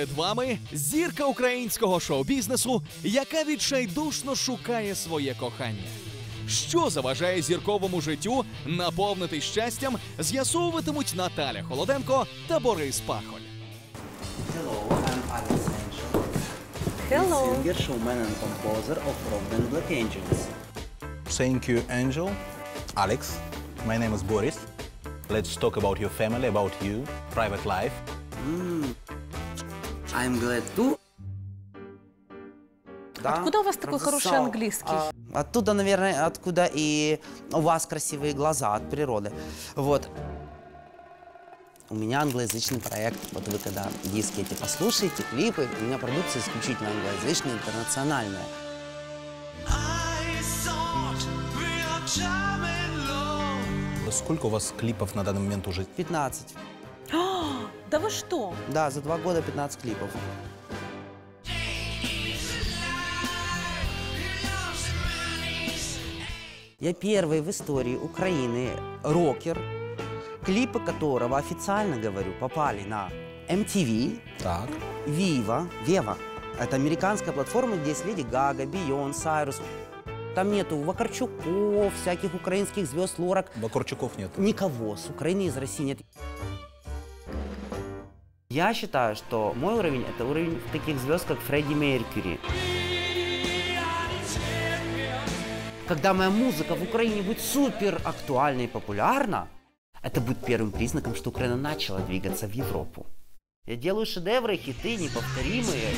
Перед вами зірка українського шоу-бізнесу, яка відчайдушно шукає своє кохання. Що заважає зірковому життю наповнити щастям, з'ясовуватимуть Наталя Холоденко та Борис Пахоль. Hello, I'm Alex Angel, Hello. singer, showman, and composer of Rock and Black Angels. Thank you, Angel. Alex, my name is Boris. Let's talk about your family, about you, private life. I'm glad to. Да, Откуда у вас такой хороший английский? А, оттуда, наверное, откуда и у вас красивые глаза от природы. Вот. У меня англоязычный проект. Вот вы когда диски эти послушаете, клипы, у меня продукция исключительно англоязычная, интернациональная. Сколько у вас клипов на данный момент уже? 15. Да вы что? Да, за два года 15 клипов. Я первый в истории Украины рокер, клипы которого, официально говорю, попали на MTV, Так. Viva, Вева. Это американская платформа, где есть Леди Гага, Бейон, Сайрус. Там нету Вакарчуков, всяких украинских звезд, Лорак. Бакурчуков нет. Никого с Украины, из России нет. Я считаю, что мой уровень – это уровень таких звезд, как Фредди Меркьюри. Когда моя музыка в Украине будет супер актуальна и популярна, это будет первым признаком, что Украина начала двигаться в Европу. Я делаю шедевры, хиты неповторимые.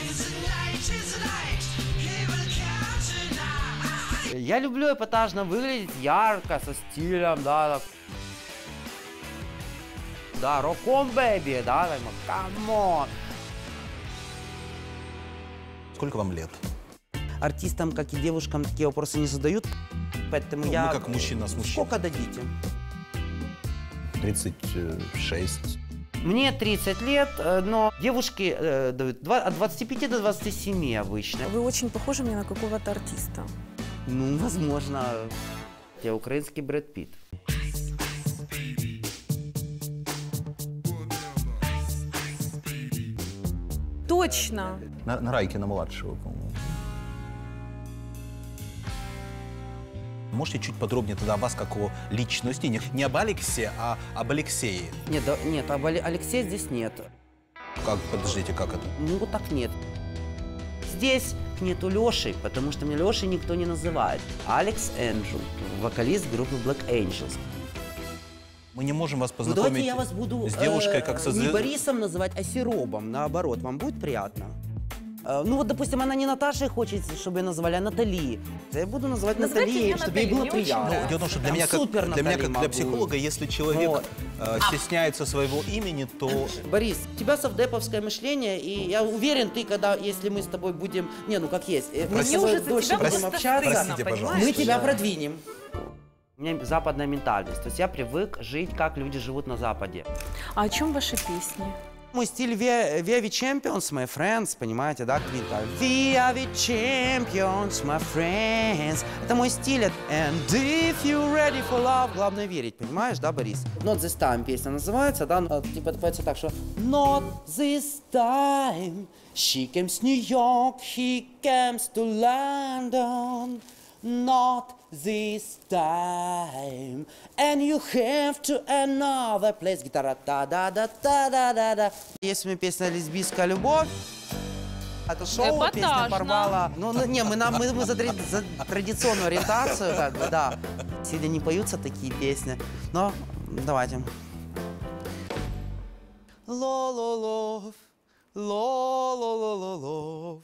Я люблю эпатажно выглядеть, ярко, со стилем, да, так. Да, rock on, baby, да, так, come on. Сколько вам лет? Артистам, как и девушкам, такие вопросы не задают, поэтому Ну, я... мы как мужчина с мужчиной. Сколько дадите? 36. Мне 30 лет, э, но девушки э, дают от 25 до 27 обычно. Вы очень похожи мне на какого-то артиста. Ну, возможно. Я украинский Брэд Питт. Точно. На, на Райкина младшего, по-моему. Можете чуть подробнее тогда о вас, как о личности? Не, не об Алексе, а об Алексее. Нет, да, нет, об Але- Алексея здесь нет. Как, подождите, как это? Ну, вот так нет. Здесь нету Леши, потому что меня Лешей никто не называет. Алекс Энджел, вокалист группы Black Angels. Мы не можем вас Ну, познакомить давайте я вас буду с девушкой, э, как со не. Борисом называть, а Сиробом, наоборот. Вам будет приятно? Э, Ну вот, допустим, она не Наташей хочет, чтобы ее называли, а Натали. Я буду называть Назовите меня чтобы ей было приятно. Ну, дело в том, что для Прям меня, как, супер для, меня, как для могу. психолога, если человек Вот. э, стесняется своего имени, то Борис, у тебя совдеповское мышление, и я уверен, ты когда, если мы с тобой будем, не, ну как есть, э, мы с тобой дольше будем общаться, Простите, мы тебя Да. продвинем. У меня западная ментальность, то есть я привык жить, как люди живут на Западе. А о чем ваши песни? Мой стиль are the champions, my friends, понимаете, да, Квинта? We are the champions, my friends. Это мой стиль. And if you're ready for love, главное верить, понимаешь, да, Борис? Not this time песня называется, да, ну, типа это поется так, что Not this time, she comes to New York, he comes to London. Not this time, and you have to another place. Гитара та да да та да да да. Есть у меня песня «Лесбийская любовь». Это шоу, песня Эпатажно. порвала. Ну, ну, не, мы, на- мы, мы за, за традиционную ориентацию, как бы, да. Сильно не поются такие песни. Но давайте. Ло-ло-лов, ло-ло-ло-ло-лов.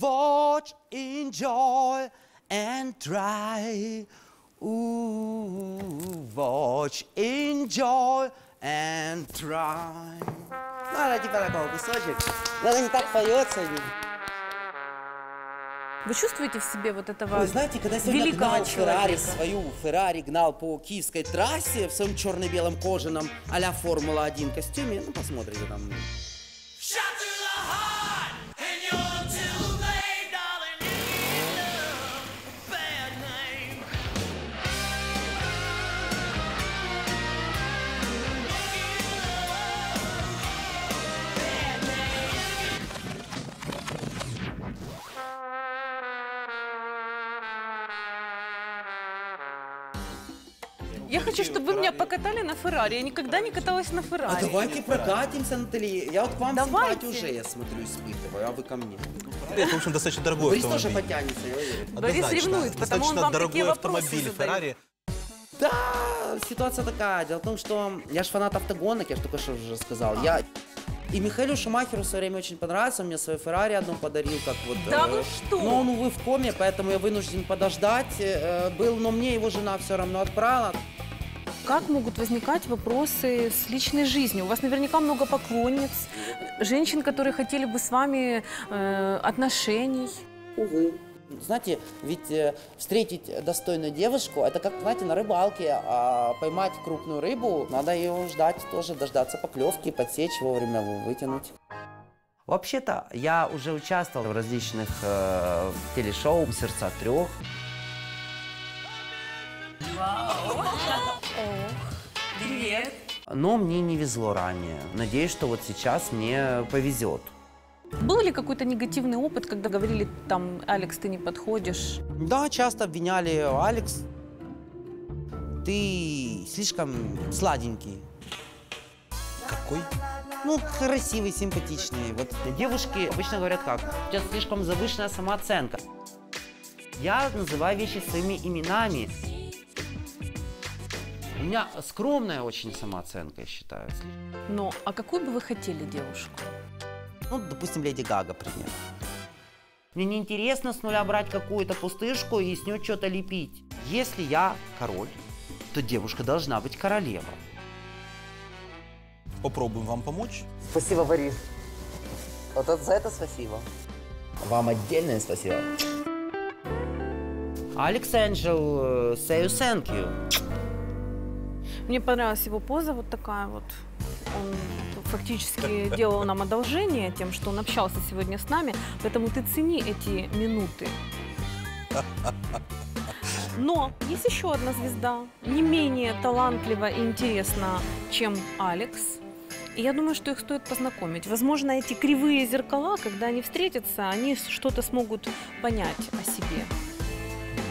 Watch, enjoy, and try. Ooh, watch, enjoy, and try. Ну, это типа такого кусочек. Но это не так поется. Вы чувствуете в себе вот этого Вы знаете, когда сегодня великого гнал Феррари, свою Феррари гнал по киевской трассе в своем черно-белом кожаном а-ля Формула-1 костюме, ну, посмотрите там. Меня покатали на Феррари. Я никогда не каталась на А Феррари. давайте прокатимся, Натали. Я вот к вам Давайте. симпатию уже, я смотрю, испытываю, а вы ко мне. Это, в общем, достаточно дорогой Борис тоже автомобиль. потянется, я уверен. Борис Однозначно. ревнует, потому он Достаточно вам дорогой такие вопросы автомобиль задает. Феррари. Да, ситуация такая. Дело в том, что я же фанат автогонок, я же только что уже сказал. Я и Михаилу Шумахеру в свое время очень понравился, он мне свою Феррари одну подарил, как вот... Да э, вы что? Но он, увы, в коме, поэтому я вынужден подождать. э, был, но мне его жена все равно отправила. Как могут возникать вопросы с личной жизнью? У вас наверняка много поклонниц, женщин, которые хотели бы с вами э, отношений. Увы. Знаете, ведь э, встретить достойную девушку, это как, знаете, на рыбалке, а поймать крупную рыбу, надо ее ждать тоже, дождаться поклевки, подсечь вовремя, вытянуть. Вообще-то, я уже участвовал в различных э, телешоу «Сердца трех». Но мне не везло ранее. Надеюсь, что вот сейчас мне повезет. Был ли какой-то негативный опыт, когда говорили там, Алекс, ты не подходишь? Да, часто обвиняли, Алекс, ты слишком сладенький. Какой? Ну, красивый, симпатичный. Вот девушки обычно говорят как? У тебя слишком завышенная самооценка. Я называю вещи своими именами. У меня скромная очень самооценка, я считаю. Но, а какую бы вы хотели девушку? Ну, допустим, Леди Гага, пример. Мне неинтересно с нуля брать какую-то пустышку и с нее что-то лепить. Если я король, то девушка должна быть королева. Попробуем вам помочь. Спасибо, Борис. Вот это- за это спасибо. Вам отдельное спасибо. Алекс Энджел, э, say you thank you. Мне понравилась его поза вот такая вот. Он фактически делал нам одолжение тем, что он общался сегодня с нами, поэтому ты цени эти минуты. Но есть еще одна звезда, не менее талантлива и интересна, чем Алекс. И я думаю, что их стоит познакомить. Возможно, эти кривые зеркала, когда они встретятся, они что-то смогут понять о себе.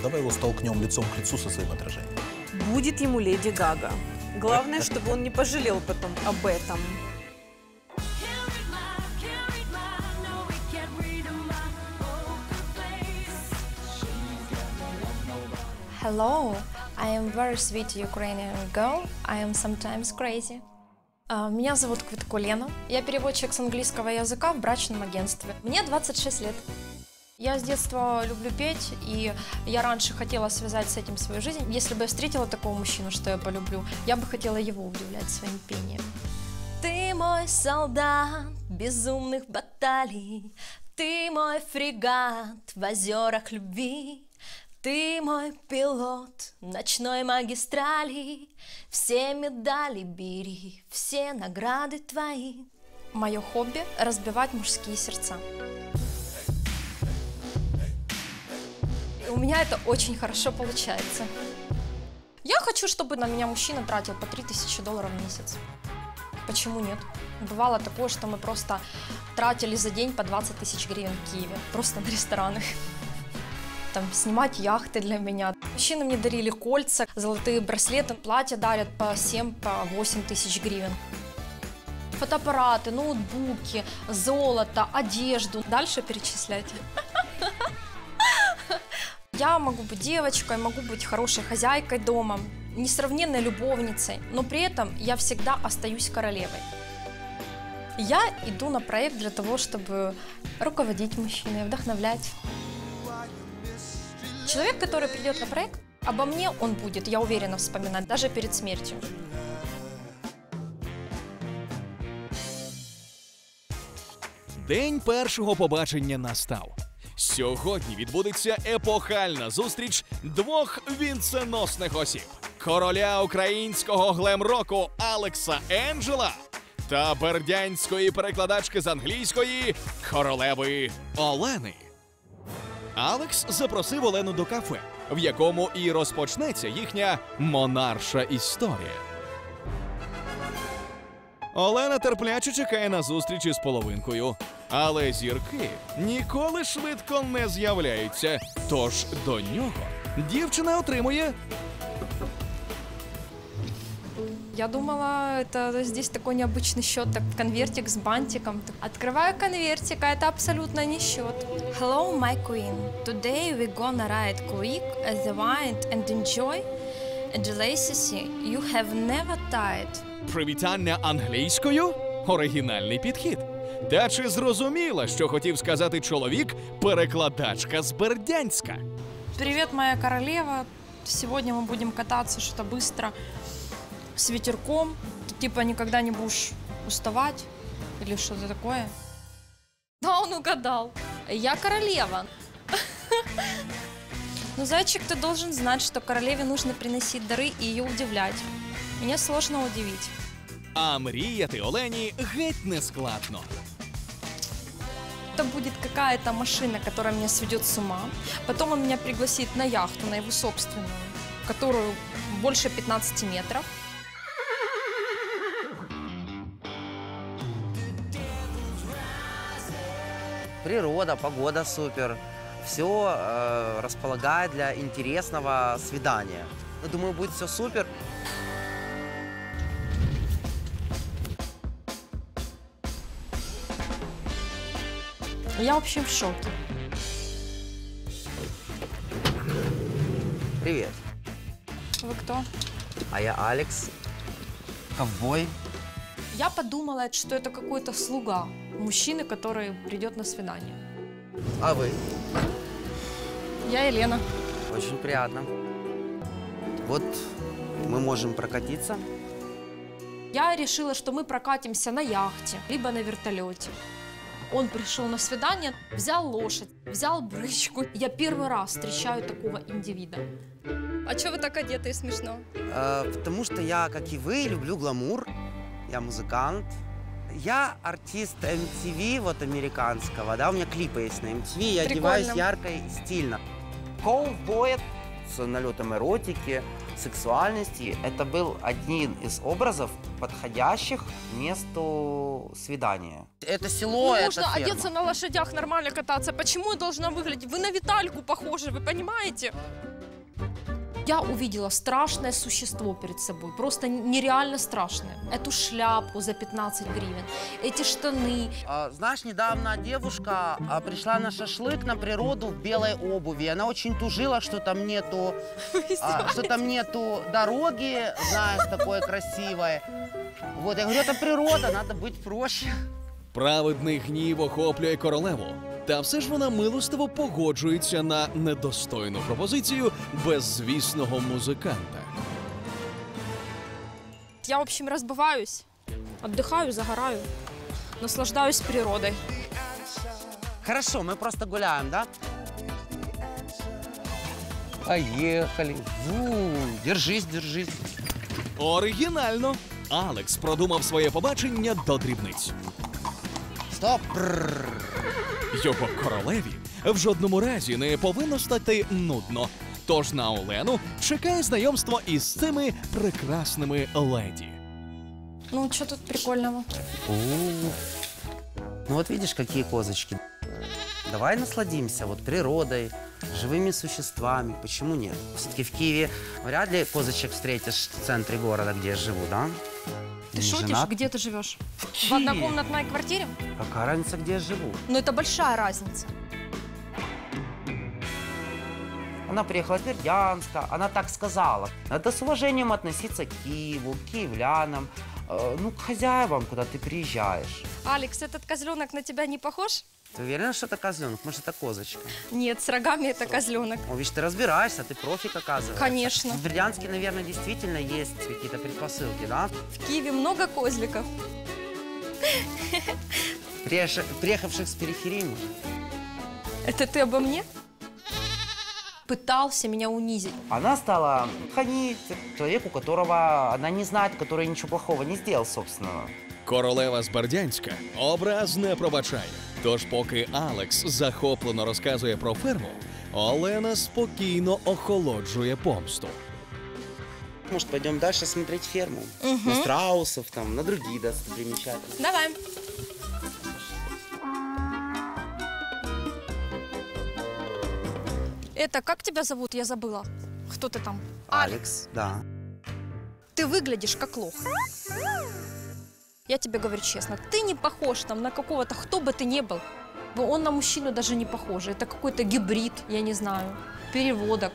Давай его столкнем лицом к лицу со своим отражением. Будет ему Леди Гага. Главное, чтобы он не пожалел потом об этом. Hello, I am very sweet Ukrainian girl. I am sometimes crazy. А, Меня зовут Квитко Лена. Я переводчик с английского языка в брачном агентстве. Мне 26 лет. Я с детства люблю петь, и я раньше хотела связать с этим свою жизнь. Если бы я встретила такого мужчину, что я полюблю, я бы хотела его удивлять своим пением. Ты мой солдат безумных баталий, Ты мой фрегат в озерах любви, Ты мой пилот ночной магистрали, Все медали бери, все награды твои. Мое хобби – разбивать мужские сердца. И у меня это очень хорошо получается. Я хочу, чтобы на меня мужчина тратил по 3000 долларов в месяц. Почему нет? Бывало такое, что мы просто тратили за день по 20 тысяч гривен в Киеве, просто на рестораны. Там снимать яхты для меня. Мужчины мне дарили кольца, золотые браслеты, платья дарят по 7, по 8 тысяч гривен. Фотоаппараты, ноутбуки, золото, одежду. Дальше перечислять. Я могу быть девочкой, могу быть хорошей хозяйкой дома, несравненной любовницей, но при этом я всегда остаюсь королевой. Я иду на проект для того, чтобы руководить мужчиной, вдохновлять. Человек, который придет на проект, обо мне он будет, я уверена, вспоминать даже перед смертью. День першого побачення настав. Сьогодні відбудеться епохальна зустріч двох вінценосних осіб: короля українського глем-року Алекса Енджела та бердянської перекладачки з англійської королеви Олени. Алекс запросив Олену до кафе, в якому і розпочнеться їхня монарша історія. Олена терпляче чекає на зустріч із половинкою. Але зірки ніколи швидко не з'являються. Тож до нього дівчина отримує Я думала, это здесь такой необычный счет, так конвертик с бантиком. Открываю конвертик, а это абсолютно не счет. Hello, my queen. Today we gonna ride quick as the wind and enjoy a lazy sea you have never tied. Привітання англійською оригінальний підхід. Та чи зрозуміла, що хотів сказати чоловік, перекладачка з Бердянська? Привет, моя королева. Сегодня мы будем кататься что-то быстро с ветерком. Ты типа никогда не будешь уставать или что-то такое. Да, он угадал. Я королева. Но, зайчик, ты должен знать, что королеве нужно приносить дары и ее удивлять. Меня сложно удивить. А мріяти Олені геть не складно. Это будет какая-то машина, которая меня сведет с ума. Потом он меня пригласит на яхту, на его собственную, которую больше 15 метров. Природа, погода супер. Все располагает для интересного свидания. Ну, думаю, будет все супер. Я, в общем, в шоке. Привет. Вы кто? А я Алекс. Ковбой. Я подумала, что это какой-то слуга мужчины, который придет на свидание. А вы? Я Елена. Очень приятно. Вот мы можем прокатиться. Я решила, что мы прокатимся на яхте, либо на вертолете. Он пришел на свидание, взял лошадь, взял брычку. Я первый раз встречаю такого индивида. А что вы так одеты смешно? Э, потому что я, как и вы, люблю гламур. Я музыкант. Я артист MTV, вот американского, да, у меня клипы есть на MTV, я одеваюсь Прикольно. ярко и стильно. Ковбой с налетом эротики, сексуальности. Это был один из образов, подходящих к месту свидания. Это село, Ну, это можно ферма. одеться на лошадях, нормально кататься. Почему я должна выглядеть? Вы на Витальку похожи, вы понимаете? Я увидела страшное существо перед собой, просто нереально страшное. Эту шляпу за 15 гривен, эти штаны. А, Знаешь, недавно девушка а, пришла на шашлык на природу в белой обуви. Она очень тужила, что там нету, а, что там нету дороги, знаешь, такой красивой. Вот, я говорю, это природа, надо быть проще. Праведний гнів охоплює королеву. Та все ж вона милостиво погоджується на недостойну пропозицію беззвісного музиканта. Я, в общем, разбываюсь, отдыхаю, загораю, наслаждаюсь природой. Хорошо, мы просто гуляем, да? Поехали. Ву, держись, держись. Оригінально. Алекс продумав своє побачення до дрібниць. Стоп. Прррр. Його королеві в жодному разі не повинно стати нудно. Тож на Олену чекає знайомство із цими прекрасними леді. Ну, что тут прикольного? У. Ну вот видишь, какие козочки. Давай насладимся вот природой, живыми существами. Почему нет? Все-таки в Киеве вряд ли козочек встретишь в центре города, где я живу, да? Ты Не шутишь? женат? Где ты живешь? В однокомнатной квартире? Какая разница, где я живу? Но это большая разница. Она приехала из Бердянска, она так сказала. Надо с уважением относиться к Киеву, к киевлянам, э, ну, к хозяевам, куда ты приезжаешь. Алекс, этот козленок на тебя не похож? Ты уверена, что это козленок? Может, это козочка? Нет, с рогами это козленок. О, видишь, ты разбираешься, ты профик, оказывается. Конечно. В Бердянске, наверное, действительно есть какие-то предпосылки, да? В Киеве много козликов. Приеш- Приехавших с периферии, может. Это ты обо мне? Пытался меня унизить. Она стала хамить человеку, которого она не знает, который ничего плохого не сделал, собственно. Королева з Бердянська образ не пробачає. Тож, поки Алекс захоплено розказує про ферму, Олена спокійно охолоджує помсту. Может, пойдем дальше смотреть ферму? На страусов, там, на другие достопримечательности. Давай. Это как тебя зовут? Я забыла. Кто ты там? Алекс, да. Ты выглядишь как лох. Я тебе говорю честно, ты не похож там на какого-то, кто бы ты ни был. Он на мужчину даже не похож. Это какой-то гибрид, я не знаю, переводок.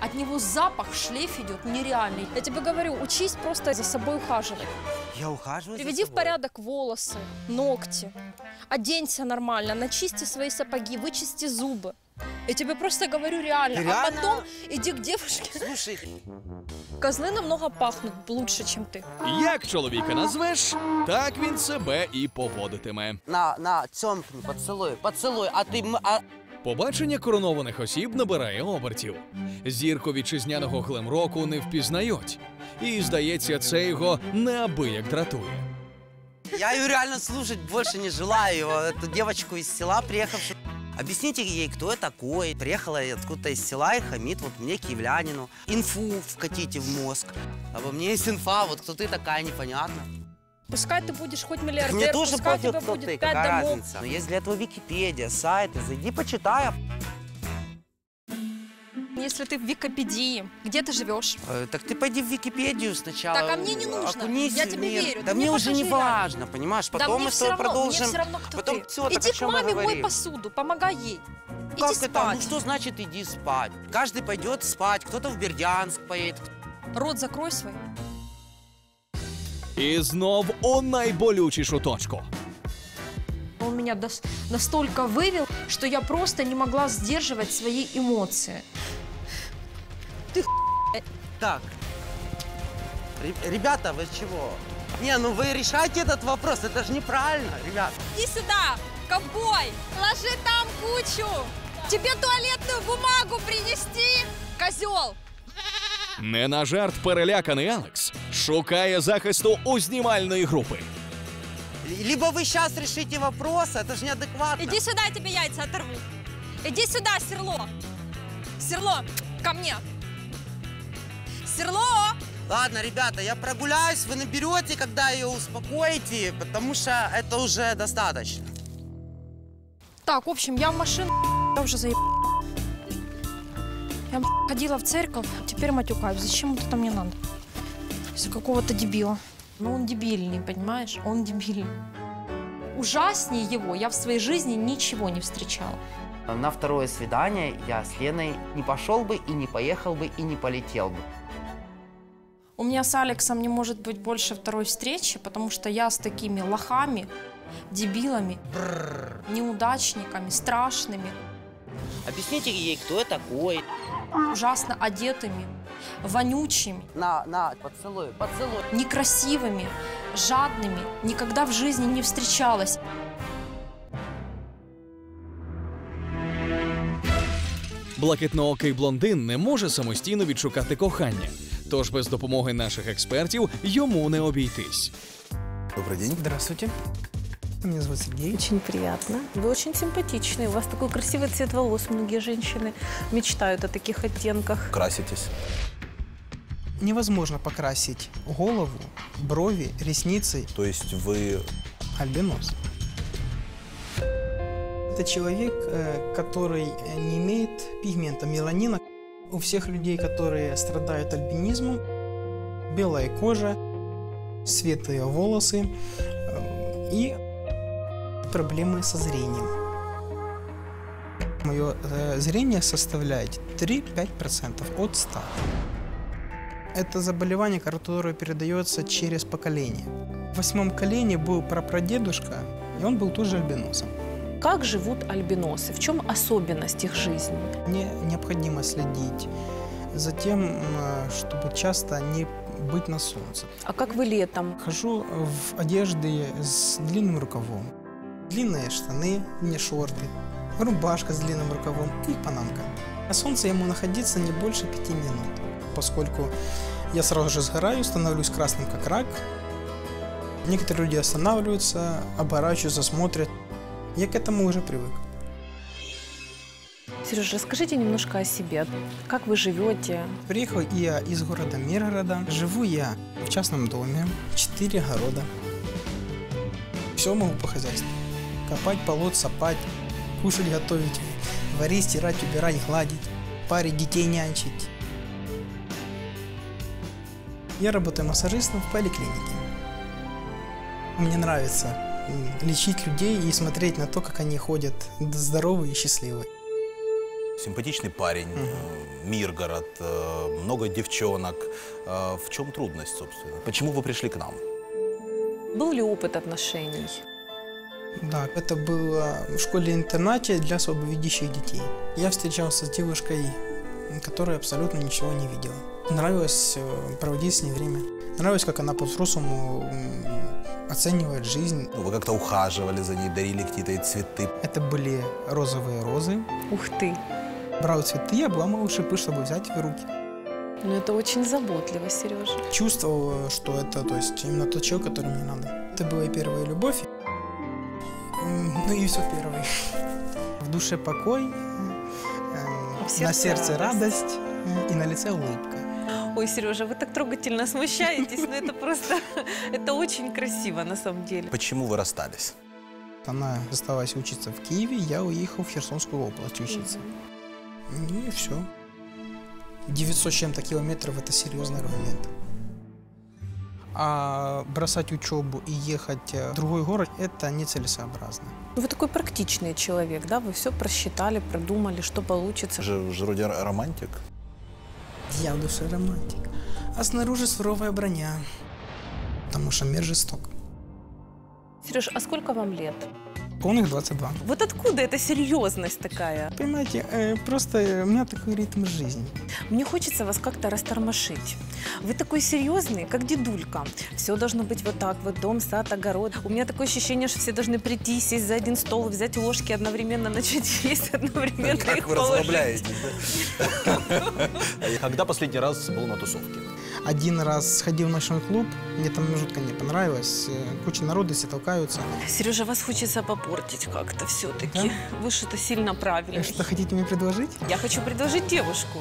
От него запах, шлейф идет нереальный. Я тебе говорю, учись просто за собой ухаживать. Я ухаживаю Приведи в порядок волосы, ногти, оденься нормально, начисти свои сапоги, вычисти зубы. Я тебе просто говорю реально. Ты А реально? потом иди к девушке. Слушай, Козлы намного пахнут лучше, чем ты. Як чоловіка назвеш, так він себе і поводитиме. на, на, цьомкни, поцілуй, поцілуй, а ти, м- а, Побачення коронованих осіб набирає обертів. Зірку вітчизняного глем-року не впізнають. І, здається, це його неабияк дратує. Я ее реально слушать больше не желаю. Эту девочку из села, приехавшую. Объясните ей, кто я такой. Приехала я откуда-то из села и хамит вот мне, киевлянину. Инфу вкатите в мозг. Обо мне есть инфа, вот кто ты такая, непонятно. Пускай ты будешь хоть Мне миллиардер, тоже пускай у тебя кто будет ты, пять домов. разница. Но есть для этого Википедия, сайты, зайди почитай. Если ты в Википедии, где ты живешь? Э, Так ты пойди в Википедию сначала. Так, а мне не нужно. Окунись Я тебе мир. верю. Да мне мне уже не важно, понимаешь? Потом мы с все тобой продолжим. мне все равно, кто Потом ты. так Иди к маме, мой посуду, помогай ей. Иди Как это? спать. Ну что значит иди спать? Каждый пойдет спать, кто-то в Бердянск поедет. Рот закрой свой. І знов у найболючішу точку. Он меня настолько вывел, что я просто не могла сдерживать свои эмоции Так, ре- ребята, вы чего? Не, ну вы решайте этот вопрос, это же неправильно, ребят. Иди сюда, ковбой! Ложи там кучу! Тебе туалетную бумагу принести, козел! Не на жарт переляканий Алекс шукає захисту у знімальної групи. Л- Либо вы сейчас решите вопрос, это же неадекватно. Иди сюда, я тебе яйца оторву. Иди сюда, Серло. Серло, ко мне. Серло! Ладно, ребята, я прогуляюсь, вы наберете, когда ее успокоите, потому что это уже достаточно. Так, в общем, я в машину, я уже заеб... Я ходила в церковь, теперь матюкаюсь. Зачем вот это мне надо? Из-за какого-то дебила. Ну, он дебильный, понимаешь? Он дебильный. Ужаснее его я в своей жизни ничего не встречала. На второе свидание я с Леной не пошел бы и не поехал бы и не полетел бы. У меня с Алексом не может быть больше второй встречи, потому что я с такими лохами, дебилами, неудачниками, страшными, Объясните ей, кто я такой. ужасно одетыми, вонючими, На, на, поцелуй, поцелуй. некрасивыми, жадными никогда в жизни не встречалась. Блакитноокий блондин не може самостійно відшукати кохання, тож без допомоги наших експертів йому не обійтись. Добрый день. Здравствуйте. Меня зовут Сергей. Очень приятно. Вы очень симпатичный. У вас такой красивый цвет волос. Многие женщины мечтают о таких оттенках. Краситесь. Невозможно покрасить голову, брови, ресницы, То есть вы альбинос. Это человек, э, который не имеет пигмента меланина. У всех людей, которые страдают альбинизмом, белая кожа, светлые волосы э, и проблемы со зрением. Мое э, зрение составляет 3-5% от 100. Это заболевание, которое передается через поколение. В восьмом колене был прапрадедушка, и он был тоже альбиносом. Как живут альбиносы? В чем особенность их жизни? Мне необходимо следить за тем, чтобы часто не быть на солнце. А как вы летом? Хожу в одежде с длинным рукавом. Длинные штаны, не шорты, рубашка с длинным рукавом и панамка. На солнце могу находиться не больше пяти минут, поскольку я сразу же сгораю, становлюсь красным как рак. Некоторые люди останавливаются, оборачиваются, смотрят. Я к этому уже привык. Сереж, расскажите немножко о себе. Как вы живете? Приехал я из города Миргорода. Живу я в частном доме, четыре огорода. Все могу по хозяйству. Копать, полоть, сапать, кушать, готовить, варить, стирать, убирать, гладить, парить детей нянчить. Я работаю массажистом в поликлинике. Мне нравится лечить людей и смотреть на то, как они ходят здоровые и счастливые. Симпатичный парень, э, Миргород, э, много девчонок. Э, В чем трудность, собственно? Почему вы пришли к нам? Был ли опыт отношений? Да, это было в школе-интернате для слабовидящих детей. Я встречался с девушкой, которая абсолютно ничего не видела. Нравилось проводить с ней время. Нравилось, как она по-взрослому оценивает жизнь. Ну, вы как-то ухаживали за ней, дарили какие-то цветы. Это были розовые розы. Ух ты! Брал цветы и обламывал шипы, чтобы взять в руки. Ну это очень заботливо, Сережа. Чувствовал, что это то есть, именно тот человек, который мне надо. Это была и первая любовь. Ну и все первое. В душе покой, в на сердце радость. радость и на лице улыбка. Ой, Сережа, вы так трогательно смущаетесь, но это просто, это очень красиво на самом деле. Почему вы расстались? Она осталась учиться в Киеве, я уехал в Херсонскую область учиться. И все. 900 с чем-то километров – это серьезный аргумент. А бросать учебу и ехать э, в другой город – это нецелесообразно. Вы такой практичный человек, да? Вы все просчитали, продумали, что получится. Вы же, же вроде романтик. Я в романтик. А снаружи суровая броня. Потому что мир жесток. Сереж, а сколько вам лет? Полных 22. Вот откуда эта серьезность такая? Понимаете, э, просто у меня такой ритм жизни. Мне хочется вас как-то растормошить. Вы такой серьезный, как дедулька. Все должно быть вот так, вот дом, сад, огород. У меня такое ощущение, что все должны прийти, сесть за один стол, взять ложки одновременно, начать есть, одновременно их Как вы положить. расслабляетесь, да? Когда последний раз был на тусовке? Один раз сходил в ночной клуб, мне там жутко не понравилось. Э, Куча народу, все толкаются. Сережа, вас хочется попортить как-то все-таки. Вы что-то сильно правильный. Что хотите мне предложить? Я хочу предложить девушку.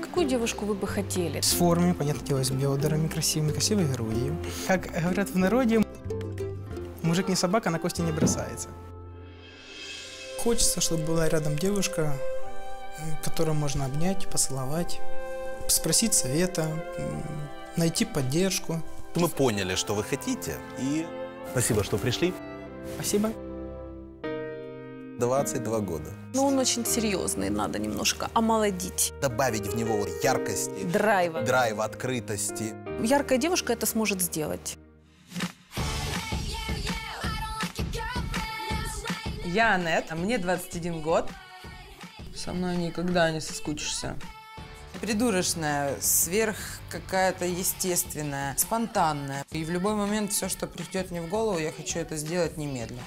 Какую девушку вы бы хотели? С формой, понятное дело, с бедрами красивыми, красивой грудью. Как говорят в народе, мужик не собака, на кости не бросается. Хочется, чтобы была рядом девушка, которую можно обнять, поцеловать, спросить совета, найти поддержку. Мы поняли, что вы хотите, и спасибо, что пришли. Спасибо. 22 года. Ну, он очень серьезный, надо немножко омолодить. Добавить в него яркости, Драйва. драйва, открытости. Яркая девушка это сможет сделать. Я Анет, а мне 21 год. Со мной никогда не соскучишься. Придурочная, сверх какая-то естественная, спонтанная. И в любой момент все, что придет мне в голову, я хочу это сделать немедленно.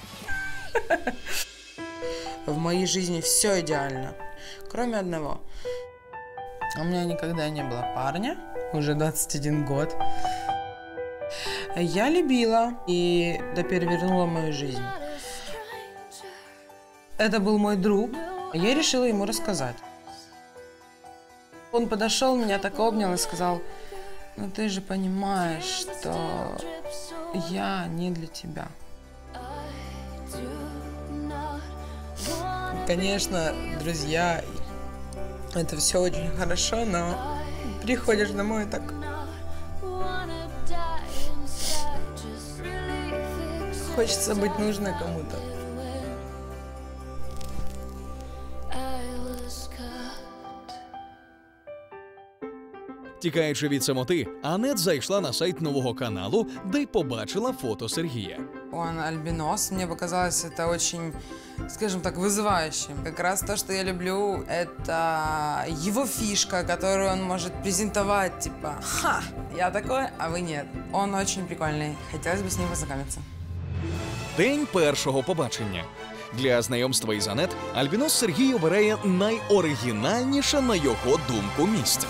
В моей жизни все идеально, кроме одного. У меня никогда не было парня, уже 21 год. Я любила, и это перевернуло мою жизнь. Это был мой друг. Я решила ему рассказать. Он подошел, меня так обнял и сказал, ну ты же понимаешь, что я не для тебя. Конечно, друзья, это все очень хорошо, но приходишь домой и так... Хочется быть нужной кому-то. Тікаючи від самоти, Анет зайшла на сайт нового каналу, де й побачила фото Сергія. Он альбинос. Мне показалось это очень, скажем так, вызывающим. Как раз то, что я люблю, это его фишка, которую он может презентовать, типа, ха, я такой, а вы нет. Он очень прикольный. Хотелось бы с ним познакомиться. День першого побачення. Для знайомства із Анет Альбінос Сергій обирає найоригінальніше на його думку місце.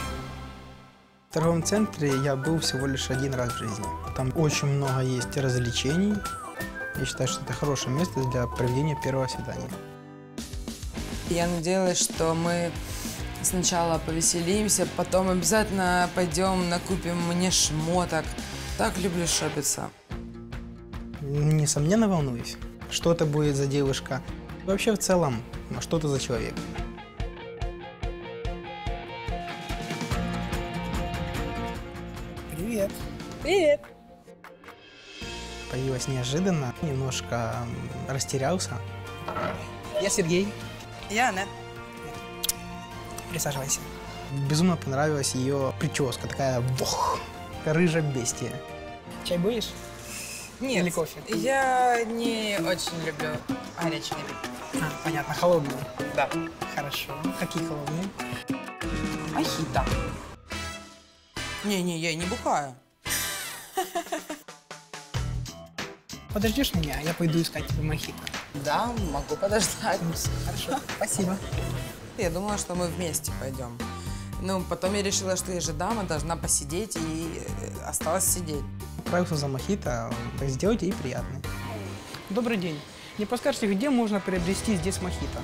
В торговом центре я был всего лишь один раз в жизни. Там очень много есть развлечений. Я считаю, что это хорошее место для проведения первого свидания. Я надеялась, что мы сначала повеселимся, потом обязательно пойдем накупим мне шмоток. Так люблю шопиться. Несомненно волнуюсь, что это будет за девушка. Вообще в целом, что это за человек. Привет. Появилась неожиданно, немножко растерялся. Я Сергей. Я Анет. Присаживайся. Безумно понравилась ее прическа, такая бог, рыжая бестия. Чай будешь? Нет, Или кофе? я не очень люблю горячий напиток. А, понятно, холодный. Да. Хорошо. Какие холодные? Мохито. Не-не, я не бухаю. Подождешь меня, я пойду искать тебе мохито. Да, могу подождать. Хорошо, спасибо. Я думала, что мы вместе пойдем. Ну, потом я решила, что я же дама, должна посидеть, и э, осталось сидеть. Отправился за мохито, сделайте ей приятно. Добрый день. Не подскажете, где можно приобрести здесь мохито?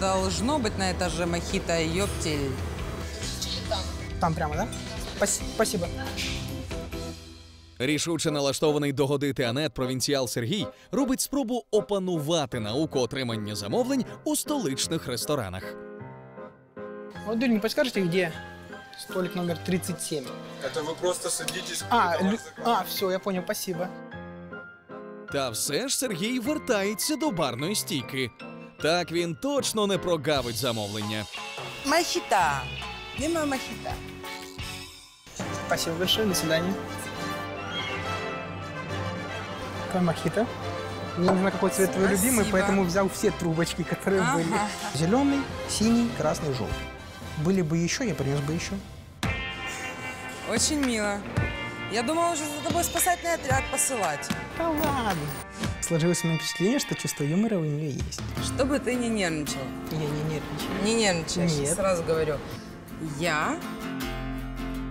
Должно быть на этаже мохито, ёптель. Там прямо, да? Спас- Спасибо. Рішуче налаштований догодити Анет провінціал Сергій робить спробу опанувати науку отримання замовлень у столичних ресторанах. Молодой, не подскажете, где столик номер 37? Это вы просто садитесь, А, лю- а, все, я понял, спасибо. Та все ж Сергій вертається до барної стійки. Так він точно не прогавить замовлення. Мохито. Нема мохито. Спасибо большое, до свидания. Какой мохито? Мне нужно какой цвет твой любимый, поэтому взял все трубочки, которые Ага. были. Зеленый, синий, красный, желтый. Были бы еще, я принес бы еще. Очень мило. Я думала уже за тобой спасательный отряд посылать. Да ладно. Сложилось у меня впечатление, что чувство юмора у нее есть. Чтобы ты не нервничал. Я не нервничаю. Не нервничаешь, Нет. сразу говорю. Я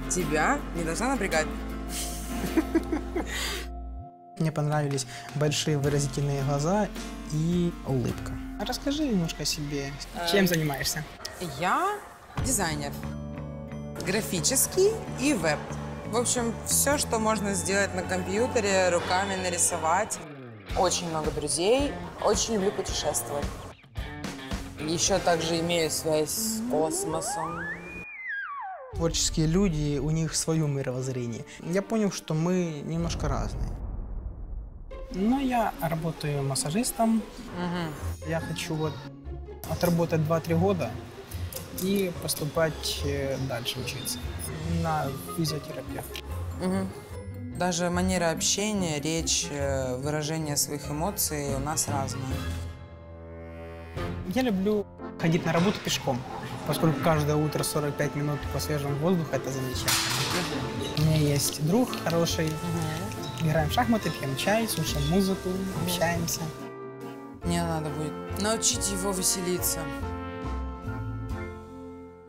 тебя не должна напрягать. Мне понравились большие выразительные глаза и улыбка. А Расскажи немножко о себе. Чем занимаешься? Я дизайнер. Графический и веб. В общем, все, что можно сделать на компьютере, руками нарисовать. Очень много друзей. Очень люблю путешествовать. Еще также имею связь с космосом. Творческие люди, у них свое мировоззрение. Я понял, что мы немножко разные. Но я работаю массажистом. Я хочу вот отработать 2-3 года и поступать э, дальше учиться на физиотерапевта. Мгм. Даже манера общения, речь, э, выражение своих эмоций у нас разная. Я люблю ходить на работу пешком, поскольку каждое утро 45 минут по свежему воздуху – это замечательно. У меня есть друг хороший, играем в шахматы, пьем чай, слушаем музыку, общаемся. Мне надо будет научить его веселиться.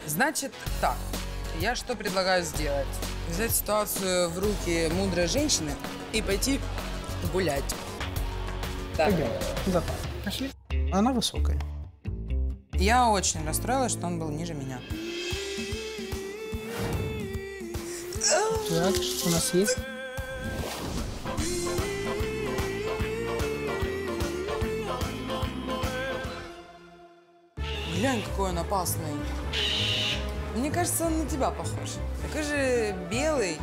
Значит, так. Я что предлагаю сделать? Взять ситуацию в руки мудрой женщины и пойти гулять. Так. Пойдем, там? Пошли. Она высокая. Я очень расстроилась, что он был ниже меня. Так, что у нас есть? Глянь, какой он опасный. Мне кажется, он на тебя похож. Такой же белый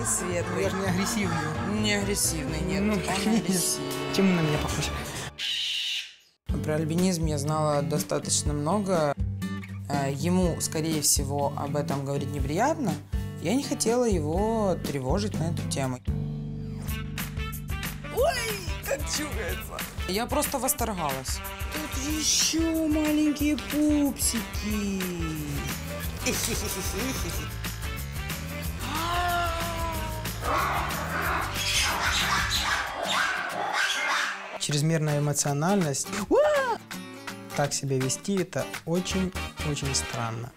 и светлый. Я же не агрессивный. Не агрессивный, нет. Ну, он агрессивный. Чем он на меня похож? Про альбинизм я знала достаточно много. Э, Ему, скорее всего, об этом говорить неприятно. Я не хотела его тревожить на эту тему. Чугается. Я просто восторгалась. Тут еще маленькие пупсики. Чрезмерная эмоциональность. Так себя вести – это очень-очень странно.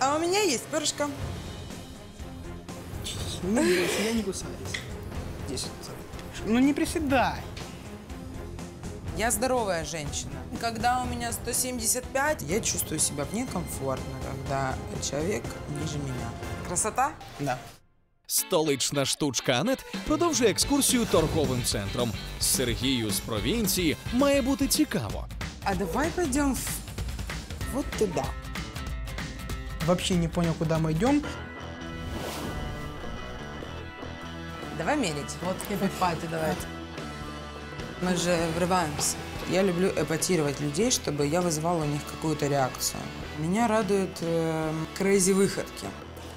А у меня есть перышко. Я не кусаюсь. Здесь. Ну не приседай. Я здоровая женщина. Когда у меня 175, я чувствую себя некомфортно, когда человек ниже меня. Красота? Да. Столична штучка Анет продовжує екскурсію торговим центром. Сергію з провінції має бути цікаво. А давай пойдем в... вот туда. вообще не понял, куда мы идем. Давай мерить. Вот хэппи пати давайте. Мы же врываемся. Я люблю эпатировать людей, чтобы я вызывала у них какую-то реакцию. Меня радуют crazy выходки.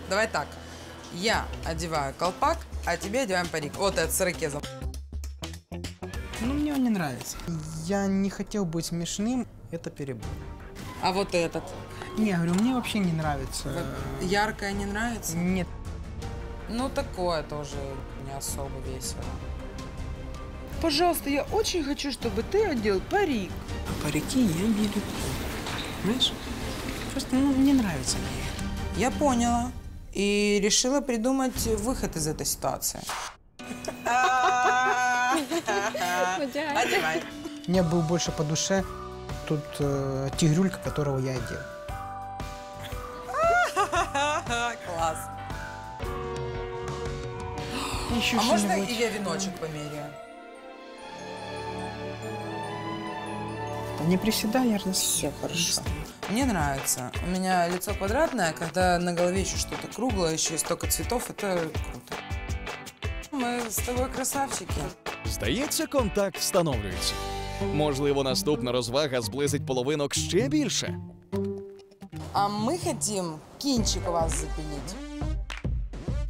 Давай так. Я одеваю колпак, а тебе одеваем парик. Вот это с ирокезом. Ну, мне он не нравится. Я не хотел быть смешным, это перебор. А вот этот? Не, я говорю, мне вообще не нравится. Вот Яркое не нравится? Нет. Ну, такое тоже не особо весело. Пожалуйста, я очень хочу, чтобы ты одел парик. А парики я не люблю. Знаешь? Просто ну, не нравится мне это. Я поняла. И решила придумать выход из этой ситуации. Одевай. Мне был больше по душе тут э, тигрюлька, которого я одел. Еще А можно что-нибудь. и я веночек померяю? Да Не приседай, я же Все хорошо. Мне нравится. У меня лицо квадратное, когда на голове еще что-то круглое, еще и столько цветов, это круто. Мы с тобой красавчики. Здається, контакт встановлюється. Можливо, наступна розвага зблизить половинок ще більше. А мы хотим кинчик у вас запилить.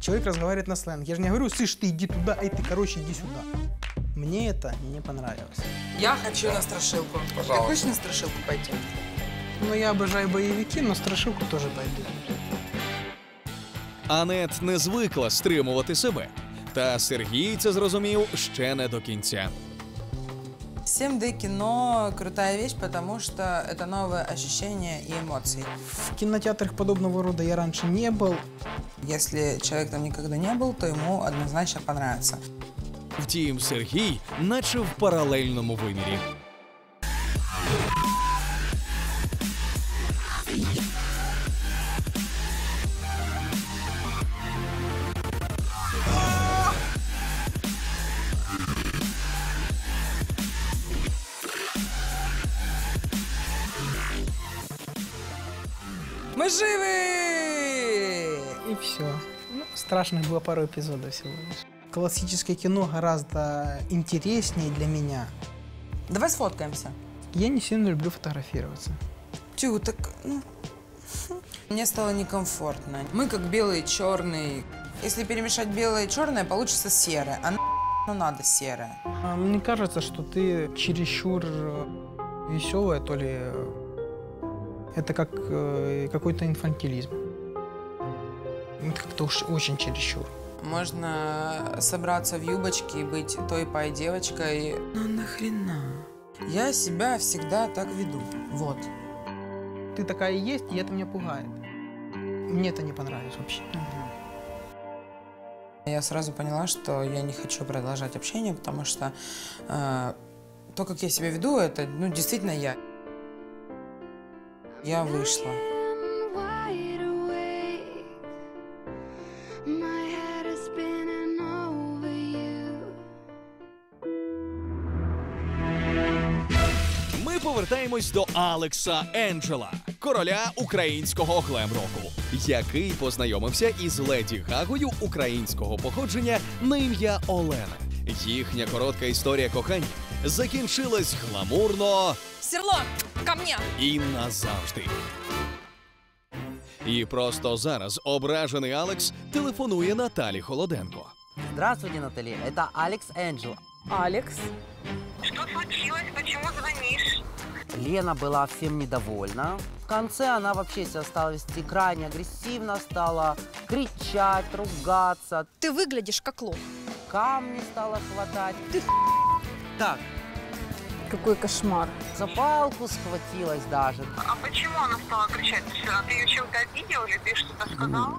Человек разговаривает на сленге. Я же не говорю, слышь, ты иди туда, эй, ты, короче, иди сюда. Мне это не понравилось. Я хочу на страшилку. Ты хочешь на страшилку пойти? Но я обожаю боевики, но страшилку тоже пойду. Анет не звикла стримувати себе. Та Сергій це зрозумів ще не до кінця. 7D кино крутая вещь, потому что это новое ощущение и эмоции. В кинотеатрах подобного рода я раньше не был. Если человек там никогда не был, то ему однозначно понравится. Втім, Сергій, наче в паралельному вимірі. Живы! И все. Ну, страшных было пару эпизодов всего лишь. Классическое кино гораздо интереснее для меня. Давай сфоткаемся. Я не сильно люблю фотографироваться. Тю, так... ну, Мне стало некомфортно. Мы как белый и черный. Если перемешать белое и черное, получится серое. А ну надо серое. А, Мне кажется, что ты чересчур веселая, то ли э, это как э, какой-то инфантилизм. Это как-то уж очень чересчур. Можно собраться в юбочке и быть той пай девочкой. Ну нахрена? Я себя всегда так веду. Вот. Ты такая есть, и это меня пугает. Мне это не понравилось вообще. Я сразу поняла, что я не хочу продолжать общение, потому что э, то, как я себя веду, это ну, действительно я. Я вышла. Ми повертаємось до Алекса Енджела, короля українського глем-року, який познайомився із леді Гагою українського походження на ім'я Олена. Їхня коротка історія кохання закінчилась гламурно Серло, ко мне! і назавжди. І просто зараз ображений Алекс телефонує Наталі Холоденко. Здравствуйте, Натали. Это Алекс Энджел. Алекс. Что случилось? Почему звонишь? Лена была всем недовольна. В конце она вообще себя стала вести крайне агрессивно, стала кричать, ругаться, Ты выглядишь как лох. камни стала хватать. Ты так, Какой кошмар. за палку схватилась даже. А почему она стала кричать? Ты, ты ее чем-то обидел или ты что-то сказал?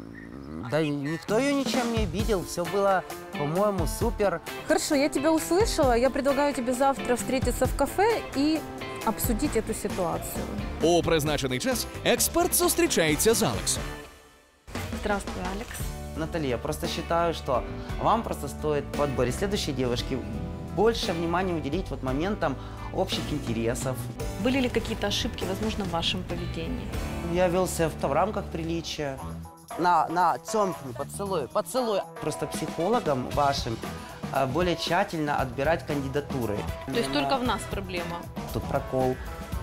Да никто ее ничем не обидел, все было, по-моему, супер. Хорошо, я тебя услышала. Я предлагаю тебе завтра встретиться в кафе и обсудить эту ситуацию. У призначений час експерт зустрічається з Алексом. Здравствуй, Алекс. Наталья, я просто считаю, что вам просто стоит в подборе следующей девушки больше внимания уделить вот моментам общих интересов. Были ли какие-то ошибки, возможно, в вашем поведении? Я вел себя в, в рамках приличия. На, на, цёмкни, поцелуй, поцелуй. Просто психологам вашим а, более тщательно отбирать кандидатуры. То есть только в нас проблема. Тут прокол,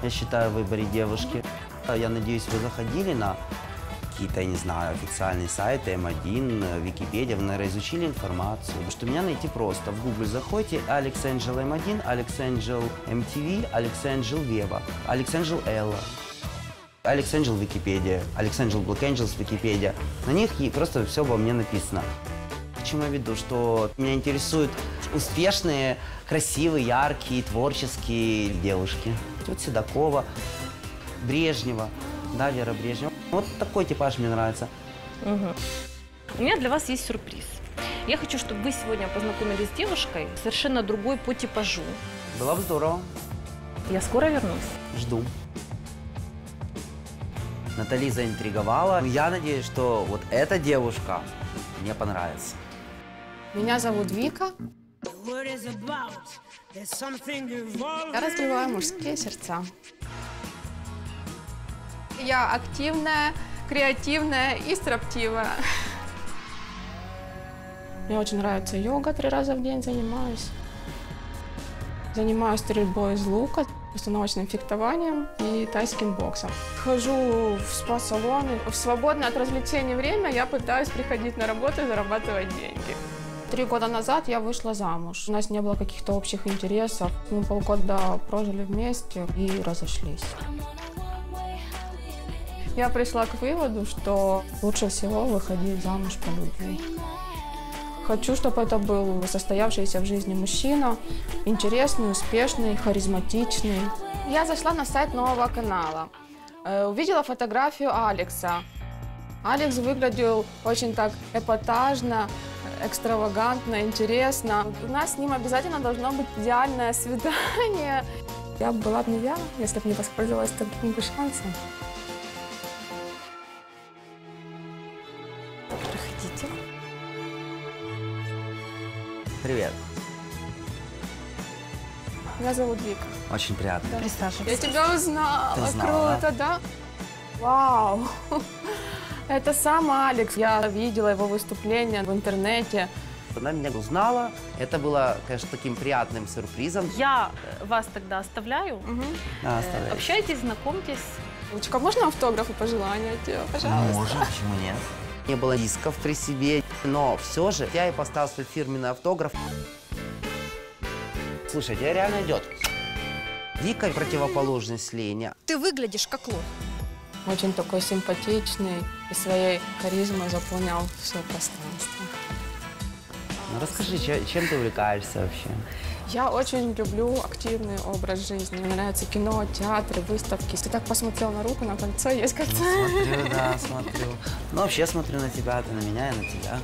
я считаю, в выборе девушки. А Я надеюсь, вы заходили на какие-то, я не знаю, официальные сайты, М1, э, Википедия, наверное, изучили информацию. Что меня найти просто. В Google заходите, Алекс Angel M1, Алекс Angel MTV, Алекс Angel Вева, Алекс Angel Элла. Алекс Angel Википедия, Алекс Angel Black Angels Википедия. На них просто все обо мне написано. К я веду? Что меня интересуют успешные, красивые, яркие, творческие девушки. Вот Седокова, Брежнева, да, Вера Брежнева. Вот такой типаж мне нравится. Мгм. У меня для вас есть сюрприз. Я хочу, чтобы вы сегодня познакомились с девушкой совершенно другой по типажу. Было бы здорово. Я скоро вернусь. Жду. Натали заинтриговала. Я надеюсь, что вот эта девушка мне понравится. Меня зовут Вика. Я разбиваю мужские сердца. Я активная, креативная и строптивая. Мне очень нравится йога, три раза в день занимаюсь. Занимаюсь стрельбой из лука, постановочным фехтованием и тайским боксом. Хожу в спа-салоны. В свободное от развлечений время я пытаюсь приходить на работу и зарабатывать деньги. Три года назад я вышла замуж. У нас не было каких-то общих интересов. Мы полгода прожили вместе и разошлись. Я пришла к выводу, что лучше всего выходить замуж по любви. Хочу, чтобы это был состоявшийся в жизни мужчина, интересный, успешный, харизматичный. Я зашла на сайт нового канала, э, увидела фотографию Алекса. Алекс выглядел очень так эпатажно, экстравагантно, интересно. У нас с ним обязательно должно быть идеальное свидание. Я была бы не я, если бы не воспользовалась таким шансом. Привет. Меня зовут Вика. Очень приятно. Я тебя узнала. Ты знала, Круто, да? Вау. Это сам Алекс. Я видела его выступление в интернете. Она меня узнала. Это было, конечно, таким приятным сюрпризом. Я э, вас тогда оставляю. Да, Э, оставляй. Общайтесь, знакомьтесь. Лучка, можно автограф и пожелания от тебя, пожалуйста? Можно, почему нет? Не было дисков при себе, но все же я и поставил свой фирменный автограф. Слушай, тебе реально идет. Дикая противоположность Лене. Ты выглядишь как лох. Очень такой симпатичный и своей харизмой заполнял все пространство. Ну расскажи, че- чем ты увлекаешься вообще? Я очень люблю активный образ жизни. Мне нравится кино, театры, выставки. Ты так посмотрел на руку, на кольцо, есть кольцо. Смотрю, да, смотрю. Ну, вообще смотрю на тебя, ты на меня, я на тебя.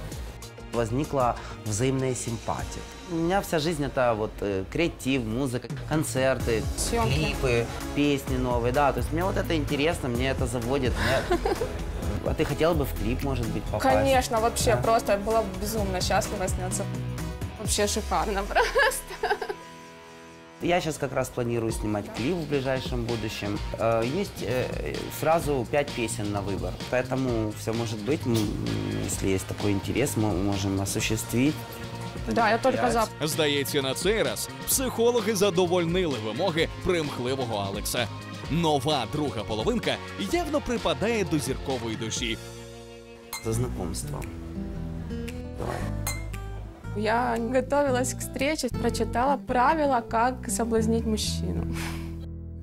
Возникла взаимная симпатия. У меня вся жизнь это вот э, креатив, музыка, концерты, Съемки. клипы, песни новые, да. То есть мне вот это интересно, мне это заводит. мне- А ты хотела бы в клип, может быть, попасть? Конечно, вообще Да? просто я была безумно счастлива сняться. Вообще шикарно просто. Я сейчас как раз планирую снимать клип в ближайшем будущем. Э, Есть э, сразу пять песен на выбор, поэтому все может быть. М, Если есть такой интерес, мы можем осуществить. Да, я только за. Здається, на цей раз психологи задовольнили вимоги примхливого Алекса. Нова друга половинка явно припадає до зіркової душі. За знакомство. Давай. Я готовилась к встрече, прочитала правила, как соблазнить мужчину.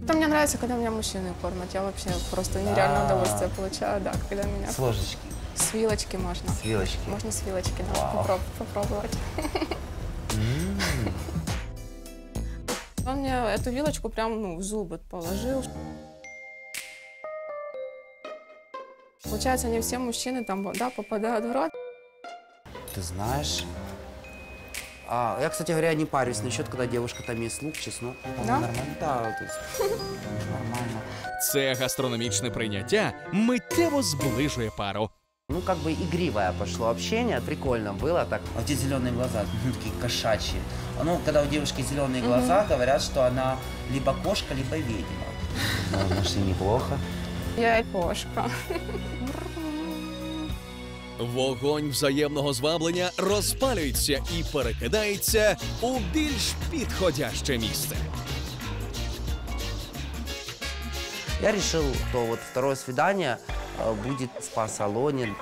Это мне нравится, когда меня мужчины кормят. Я вообще просто нереальное А. удовольствие получаю, да, когда меня... С ложечки, С вилочки можно. с вилочки. Можно с вилочки, да, попробовать. Он мне эту вилочку прям ну, в зубы положил. Получается, не все мужчины там, да, попадают в рот. Ты знаешь... А, я, кстати говоря, не парюсь насчет, когда девушка там ест лук, чеснок. По-моему, Да? Нормально, да, то есть нормально. Це гастрономічне прийняття миттєво зближує пару. Ну, как бы игривое пошло общение, прикольно было так. А эти зеленые глаза, ну, такие кошачьи. А Ну, когда у девушки зеленые Мгм. глаза, говорят, что она либо кошка, либо ведьма. Ну, значит, неплохо. Я кошка. Вогонь взаємного зваблення розпалюється і перекидається у більш підходяще місце. Я решил, что вот второе свидание э, будет в спа-салоне.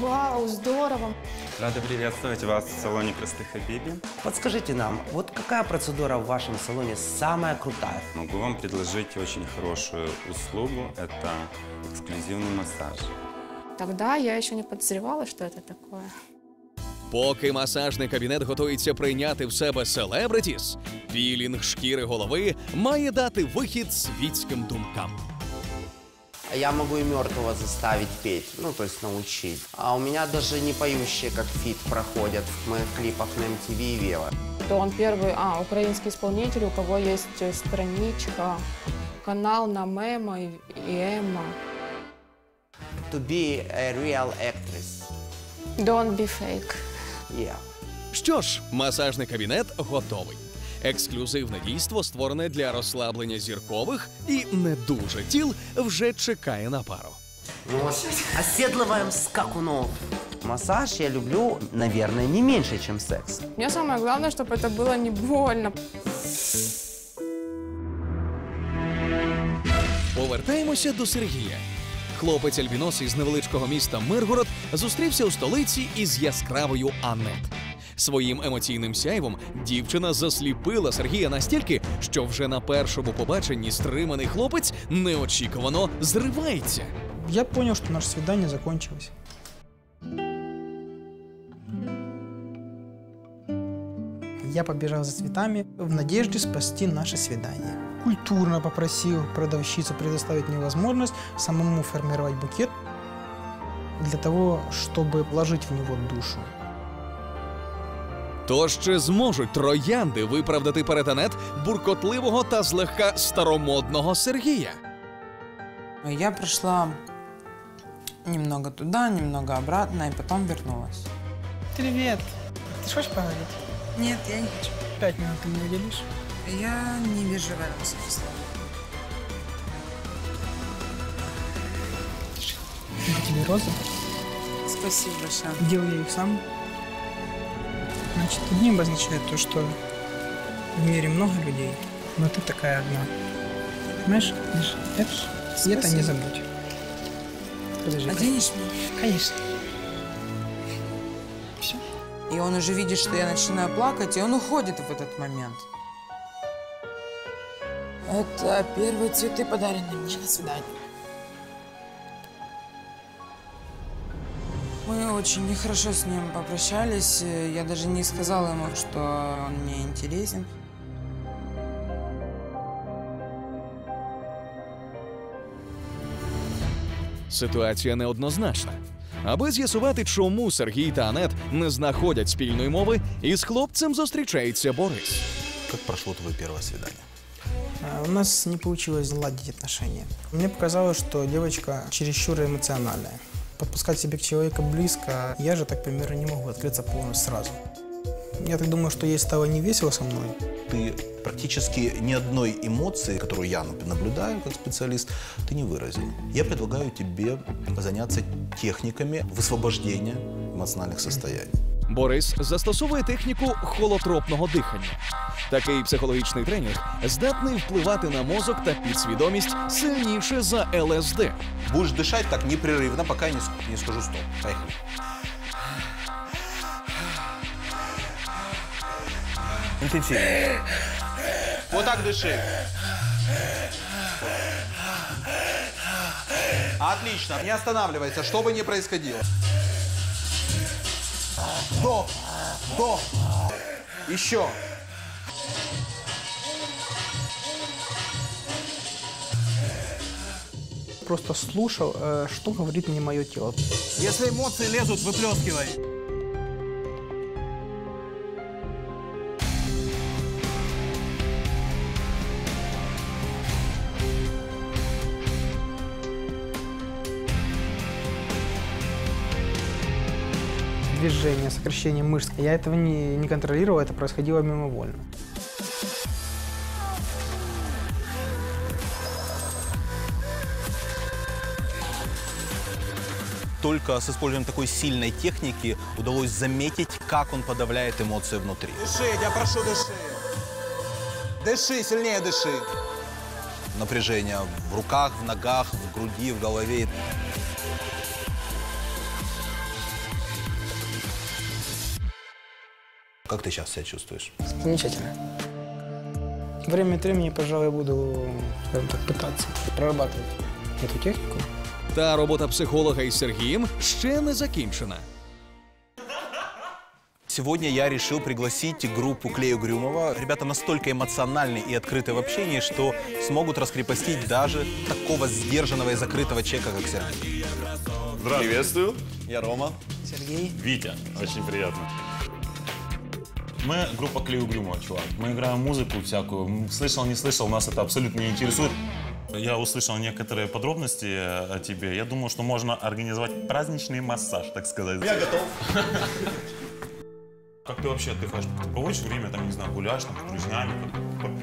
Вау, здорово. Рада приветствовать вас в салоне красоты Хабиби. Подскажите нам, вот какая процедура в вашем салоне самая крутая? Могу вам предложить очень хорошую услугу. Это эксклюзивный массаж. Тогда я еще не подозревала, что это такое. Поки масажний кабінет готується прийняти в себе селебритіс, пілінг шкіри голови має дати вихід світським думкам. А Я могу и мертвого заставить петь, ну, то есть научить. А у меня даже не поющие, как фит, проходят в моих клипах на MTV и Вева. То он первый, а, украинский исполнитель, у кого есть э, страничка, канал на Мема и и Эмма. To be a real actress. Don't be fake. Yeah. Що ж, масажний кабінет готовий. Ексклюзивне дійство, створене для розслаблення зіркових і не дуже тіл, вже чекає на пару. Ну вот, оседлываем скакунов. Массаж я люблю, наверное, не меньше, чем секс. Мне самое главное, чтобы это было не больно. Повертаємося до Сергія. Хлопець альбінос із невеличкого міста Миргород зустрівся у столиці із яскравою Аннет. Своїм емоційним сяйвом дівчина засліпила Сергія настільки, що вже на першому побаченні стриманий хлопець неочікувано зривається. Я зрозумів, що наше свідання закончилось. Я побежал за цветами в надежде спасти наше свидание. Культурно попросил продавщицу предоставить мне возможность самому формировать букет для того, чтобы вложить в него душу. Тож чи зможуть троянди виправдати перед Анет буркотливого та злегка старомодного Сергія? Я прошла немного туда, немного обратно, и потом вернулась. Привет. Ты ж хочешь поговорить? Нет, я не хочу. Пять минут ты мне уделишь? Я не вижу в этом смысла. Это тебе розы. Спасибо большое. Делаю я их сам. Значит, одни обозначает то, что в мире много людей, но ты такая одна. Понимаешь? Это, это не Спасибо. забудь. Подожди. Оденешь меня? Конечно. И он уже видит, что я начинаю плакать, и он уходит в этот момент. Это первые цветы, подаренные мне на свидание. Мы очень нехорошо с ним попрощались. Я даже не сказала ему, что он мне интересен. Ситуація неоднозначна. Аби з'ясувати, чому Сергій та Анет не знаходять спільної мови, із хлопцем зустрічається Борис. Как прошло твое первое свидание? А, У нас не получилось наладить отношения. Мне показалось, что девочка чересчур эмоциональная. Подпускать себе к человеку близко, я же так, примерно, не могу открыться полностью сразу. Я так думаю, что ей стало не весело со мной. Ты практически ни одной эмоции, которую я нап- наблюдаю как специалист, ты не выразил. Я предлагаю тебе заняться техниками высвобождения эмоциональных состояний. Борис застосовує техніку холотропного дихання. Такий психологічний тренінг здатний впливати на мозок та підсвідомість сильніше за ЛСД. Будешь дышать так непрерывно, пока я не, с- не скажу стоп. Поехали. Интенсивнее. Вот так дыши. Отлично. Не останавливайся, что бы ни происходило. Вдох. Вдох. Еще. Просто слушал, э, что говорит мне мое тело. Если эмоции лезут, выплескивай. Движения, сокращения мышц. Я этого не, не контролировал, это происходило мимовольно. Только с использованием такой сильной техники удалось заметить, как он подавляет эмоции внутри. Дыши, я прошу, дыши. Дыши, сильнее дыши. Напряжение в руках, в ногах, в груди, в голове. Как ты сейчас себя чувствуешь? Замечательно. Время от времени, пожалуй, буду, скажем так, пытаться прорабатывать эту технику. Та робота психолога із Сергієм ще не закінчена. Сегодня я решил пригласить группу Клею Грюмова. Ребята настолько эмоциональны и открыты в общении, что смогут раскрепостить даже такого сдержанного и закрытого человека, как Сергей. Приветствую, я Рома. Сергей. Витя, очень приятно. Мы группа Клею Грюмова, чувак. Мы играем музыку всякую. Слышал, не слышал, нас это абсолютно не интересует. Я услышал некоторые подробности э, о тебе. Я думаю, что можно организовать праздничный массаж, так сказать. Я готов. Как ты вообще отдыхаешь? Ты проводишь время, там, не знаю, гуляешь там, с друзьями, там,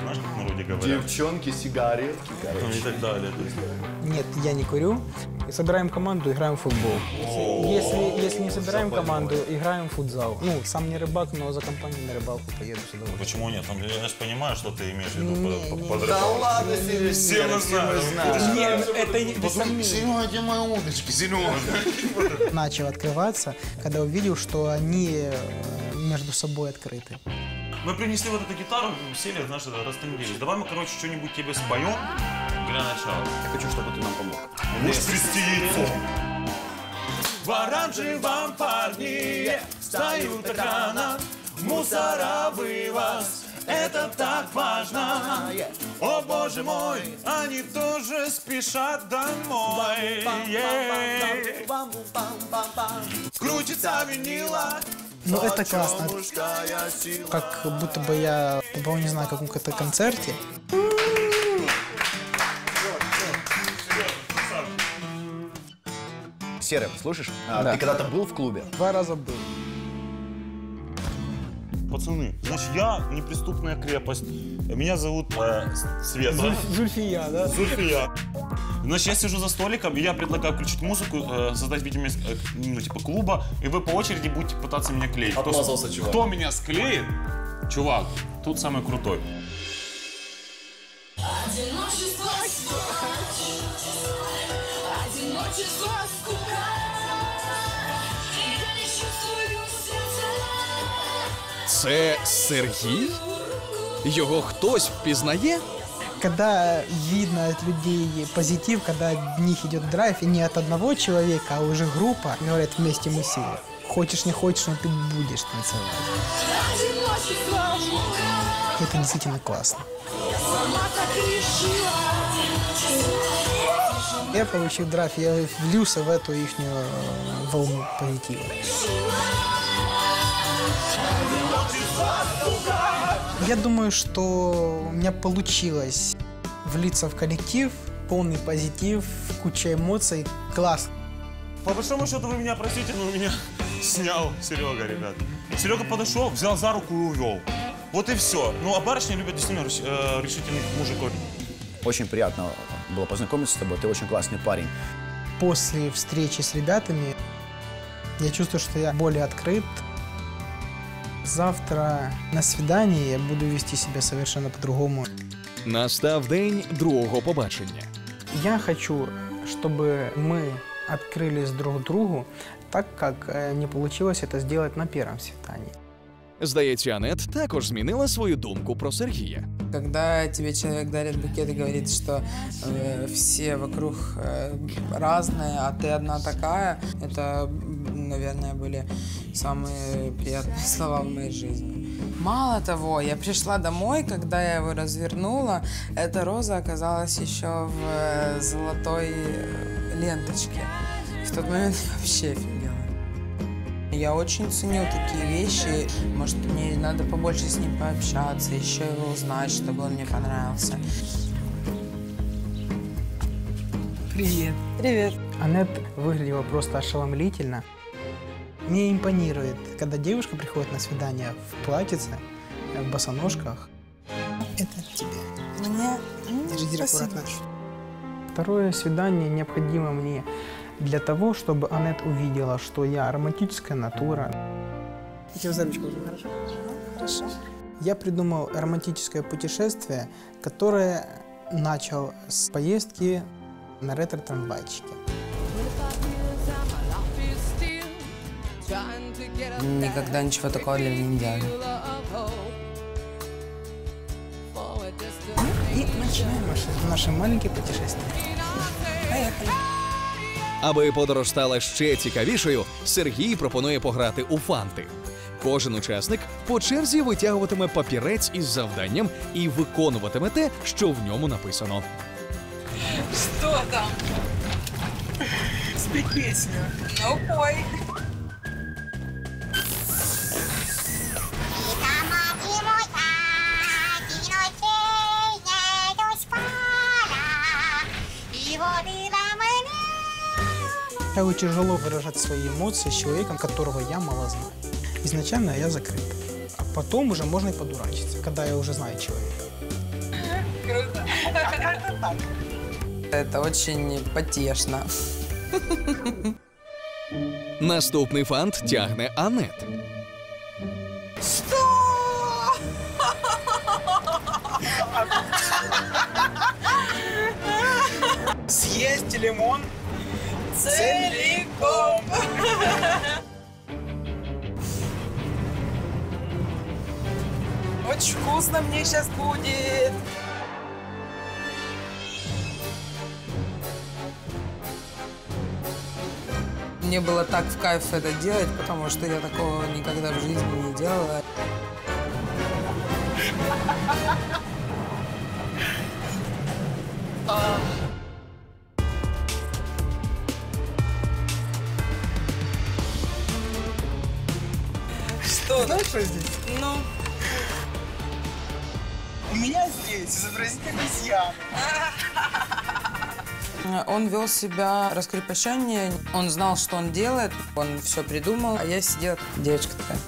знаешь, как в народе говорят? Девчонки, сигаретки, Ну и короче. так далее. То есть, Нет, я не курю. Собираем команду, играем в футбол. Если, если не собираем команду, играем в футзал. Ну, сам не рыбак, но за компанию на рыбалку поеду с удовольствием. почему нет? Там, я же понимаю, что ты имеешь в виду Не, под, не, под Да ладно, Серега, Все мы знаем. Нет, это не без. Серега, где мои удочки, Серега? Начал открываться, когда увидел, что они э, между собой открыты. Мы принесли вот эту гитару, сели, знаешь, растендились. Давай мы, короче, что-нибудь тебе споем для начала. Я хочу, чтобы ты нам помог. Можешь трясти яйцо. В оранжевом парне встают рано, мусора вывоз. Это так важно. О, боже мой, они тоже спешат домой. Ей. Крутится винила. Ну, это классно. Как будто бы я побывал, не знаю, каком-то концерте. Серым, слышишь? А, Да. Ты когда-то был в клубе? Два раза был. Пацаны, значит, я неприступная крепость. Меня зовут э, Света. Зульф- Зульфия, да? Зульфия. Значит, я сижу за столиком, и я предлагаю включить музыку, э, создать видимость, э, ну, типа, клуба, и вы по очереди будете пытаться меня клеить. Кто Отмазался, чувак. Кто меня склеит, чувак, тут самый крутой. Одиночество Одиночество скука Це Сергій? Його хтось впізнає? Когда видно от людей позитив, когда от них идет драйв, и не от одного человека, а уже группа, говорят, вместе мы сила. Хочешь, не хочешь, но ты будешь танцевать. Одиночество Это действительно классно. Сама так решила Я получил драйв, я влился в эту их волну позитива. Я думаю, что у меня получилось влиться в коллектив, полный позитив, куча эмоций. Класс. По большому счету вы меня простите, но меня снял Серега, ребят. Серега подошел, взял за руку и увел. Вот и все. Ну, а барышни любят действительно э, решительных мужиков. Очень приятно было познакомиться с тобой. Ты очень классный парень. После встречи с ребятами я чувствую, что я более открыт. Завтра на свидании я буду вести себя совершенно по-другому. Настав день другого побачення. Я хочу, чтобы мы открылись друг другу так, как э, не получилось это сделать на первом свидании. Здається, Анет також змінила свою думку про Сергія. Когда тебе человек дарит букет и говорит, что э, все вокруг э, разные, а ты одна такая, это, м, наверное, были самые приятные слова в моей жизни. Мало того, я пришла домой, когда я его развернула, эта роза оказалась еще в э, золотой э, ленточке. В тот момент я вообще офигела. Я очень ценю такие вещи. Может, мне надо побольше с ним пообщаться, еще его узнать, чтобы он мне понравился. Привет. Привет. Аннет выглядела просто ошеломлительно. Мне импонирует, когда девушка приходит на свидание в платьице, в босоножках. Это тебе. Мне... Держи, аккуратно. Второе свидание необходимо мне для того, чтобы Аннет увидела, что я романтическая натура. Тебя за ручку возьму, хорошо? Хорошо. Я придумал романтическое путешествие, которое начал с поездки на ретро-трамвайчике. Никогда ничего такого для меня не делали. И начинаем наше, наше маленькое путешествие. Поехали. Аби подорож стала ще цікавішою, Сергій пропонує пограти у фанти. Кожен учасник по черзі витягуватиме папірець із завданням і виконуватиме те, що в ньому написано. Что там? Спеть песню. Ну, пой. Как тяжело выражать свои эмоции с человеком, которого я мало знаю. Изначально я закрыт. А потом уже можно и подурачиться, когда я уже знаю человека. Круто. Это очень потешно. Наступний фант тягне Анет. Съесть лимон Целиком. Очень вкусно мне сейчас будет. Мне было так в кайф это делать, потому что я такого никогда в жизни не делала. Что? Что здесь? Ну, У меня здесь изобразить обезьяну. Он вел себя раскрепощение, он знал, что он делает, он все придумал, а я сидела, девочка такая.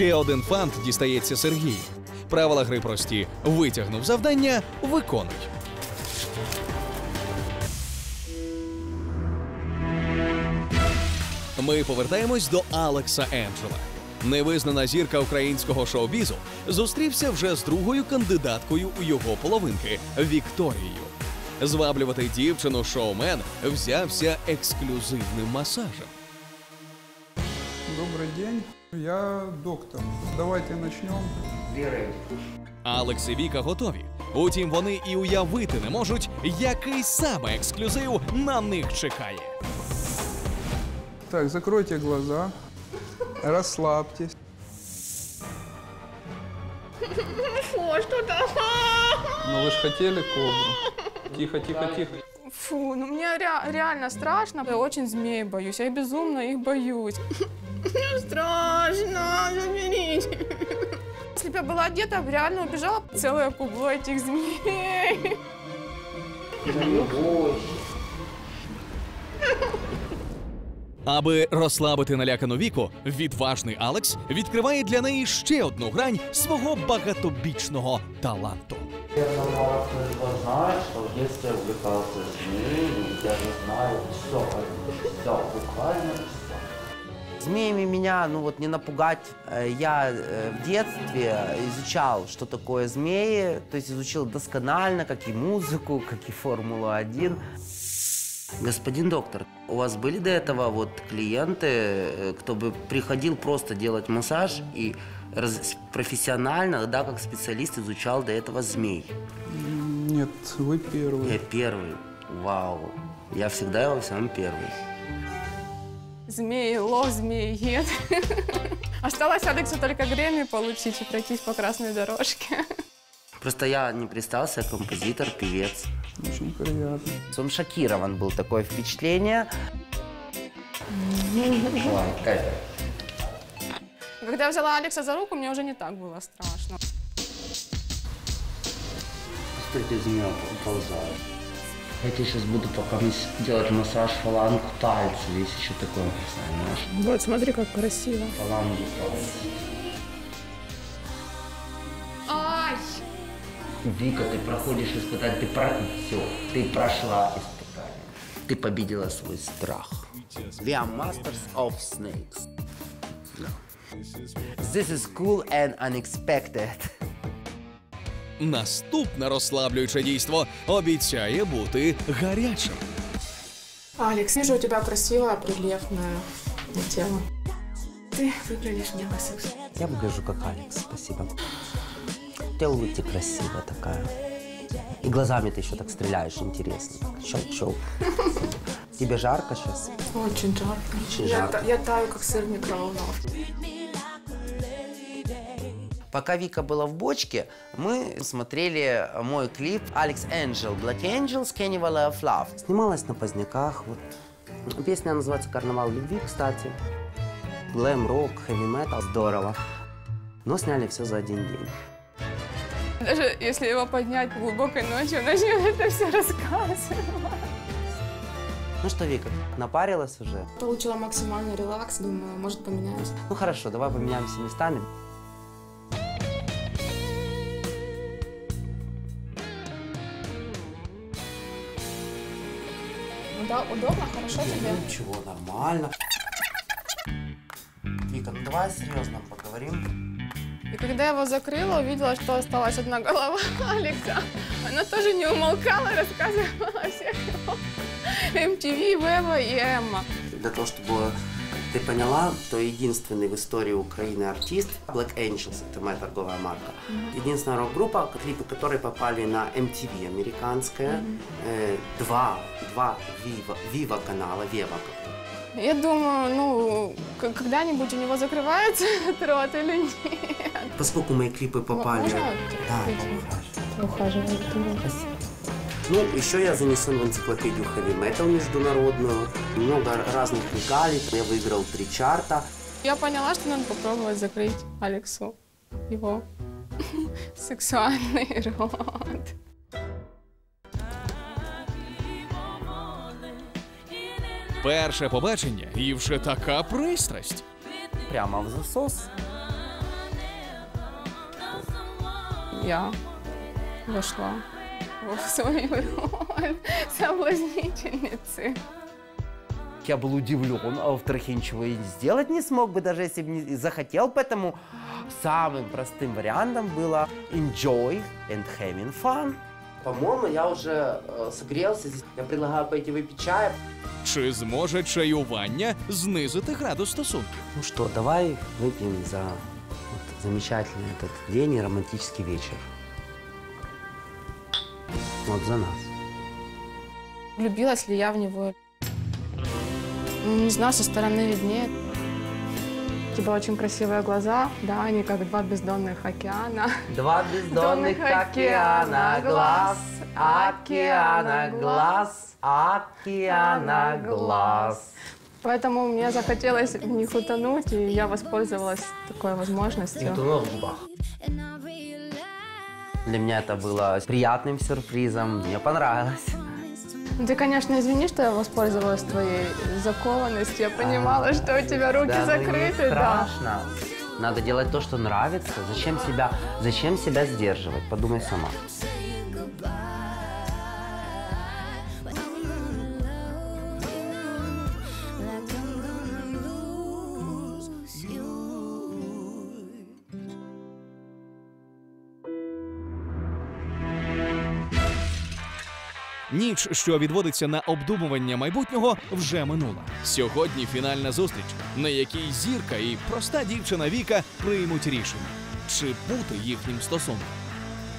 Ще один фант дістається Сергію. Правила гри прості: витягнув завдання, виконуй. Ми повертаємось до Алекса Енджела. Невизнана зірка українського шоу-бізу зустрівся вже з другою кандидаткою у його половинки Вікторією. Зваблювати дівчину шоумен взявся ексклюзивним масажем. Добрый день, я доктор. Давайте начнем. Алекс і Віка готові. Утім, вони і уявити не можуть, який саме ексклюзив на них чекає. Так, закройте глаза, расслабьтесь. Фу, что там? Ну вы же хотели кобру. Тихо, тихо, тихо. Фу, ну мне ре- реально страшно. Я очень змей боюсь, я безумно их боюсь. Страшно, заберите. Если бы я была одета, я бы реально убежала целое кубло этих змей. Аби розслабити налякану віку, відважний Алекс відкриває для неї ще одну грань свого багатобічного таланту. Я мало кто знает, что в детстве увлекался змеями, я же знаю все, все, буквально все. Змеями меня, ну вот не напугать. Э, Я э, в детстве изучал, что такое змеи, то есть изучил досконально, как и музыку, как и Формулу-1. Господин доктор, у вас были до этого вот клиенты, э, кто бы приходил просто делать массаж и раз- профессионально, да, как специалист изучал до этого змей? Нет, вы первый. Я первый. Вау. Я всегда во всем первый. Змеи, лох, змеиед. Осталось Алексу только Грэмми получить и пройтись по красной дорожке. Просто я не представился, композитор, певец. Очень приятно. Он шокирован был, такое впечатление. Когда я взяла Алекса за руку, мне уже не так было страшно. Теперь ты из меня уползаешь. Я тебе сейчас буду пока делать массаж фалангу пальцев. Есть еще такое, понимаешь? Вот, смотри, как красиво. Фалангу пальцев. Ай! Вика, ты проходишь испытание, ты про... Все, ты прошла испытание. Ты победила свой страх. We are masters of snakes. This is cool and unexpected Наступне розслаблююче дійство обіцяє бути гарячим. Алекс, вижу, у тебя красивое, прилежное тело. Ты выглядишь мне красиво. Я выгляжу как Алекс, спасибо. Ты улыбка красивая такая. И глазами ты еще так стреляешь, интересно. Щелк-щелк. Тебе жарко сейчас? Очень жарко. Очень я, жарко. та- я таю, как сыр микроволновки. Пока Вика была в бочке, мы смотрели мой клип «Алекс Angel», «Black Angels», «Carnival of Love». Снималась на поздняках. Вот. Песня называется «Карнавал любви», кстати. Глэм, рок, хэви метал. Здорово. Но сняли все за один день. Даже если его поднять глубокой ночью, начнем это все рассказывать. Ну что, Вика, напарилась уже? Получила максимальный релакс, думаю, может поменяемся. Ну хорошо, давай поменяемся местами. Да, удобно, хорошо тебе? Ничего, нормально. Вика, ну давай серьезно поговорим. И когда я его закрыла, увидела, что осталась одна голова Алекса. Она тоже не умолкала, рассказывала о всех его MTV, Вева и Эмма. Для того, чтобы ты поняла, то единственный в истории Украины артист Black Angels, это моя торговая марка. Единственная рок-группа, клипы которой попали на MTV американская. Э, два, два Viva, Viva канала, Вева. Я думаю, ну, когда-нибудь у него закрывается рот или нет. Поскольку мои клипы попали... Можно Да, ухаживать? Ну, еще я занесен в энциклопедию хэви метал международную. Много разных регалий. Я выиграл три чарта. Я поняла, что надо попробовать закрыть Алексу его сексуальный рот. Перше побачення і вже така пристрасть. Прямо в засос. Я вошла в Свою роль соблазнительницы. Я был удивлен, а во-вторых, я ничего и сделать не смог бы, даже если бы не захотел, поэтому самым простым вариантом было enjoy and having fun. По-моему, я уже э, согрелся. Я предлагаю пойти выпить чая. Чи зможе чаювання знизити градус стосунків? Ну что, давай выпьем за вот замечательный этот день и романтический вечер. Вот за нас. Влюбилась ли я в него? Ну, Не знаю, со стороны виднее. У тебя очень красивые глаза, да, они как два бездонных океана. Два бездонных океана глаз, океана глаз, океана глаз. Поэтому мне захотелось в них утонуть, и я воспользовалась такой возможностью. И утонул в губах. Для меня это было приятным сюрпризом, мне понравилось. Ну, Ты, конечно, извини, что я воспользовалась твоей закованностью. Я понимала, что у тебя руки Да, ну, не закрыты, да. страшно. Надо делать то, что нравится. Зачем себя, зачем себя сдерживать? Подумай сама. Ніч, що відводиться на обдумування майбутнього, вже минула. Сьогодні фінальна зустріч, на якій зірка і проста дівчина Віка приймуть рішення, чи бути їхнім стосунком.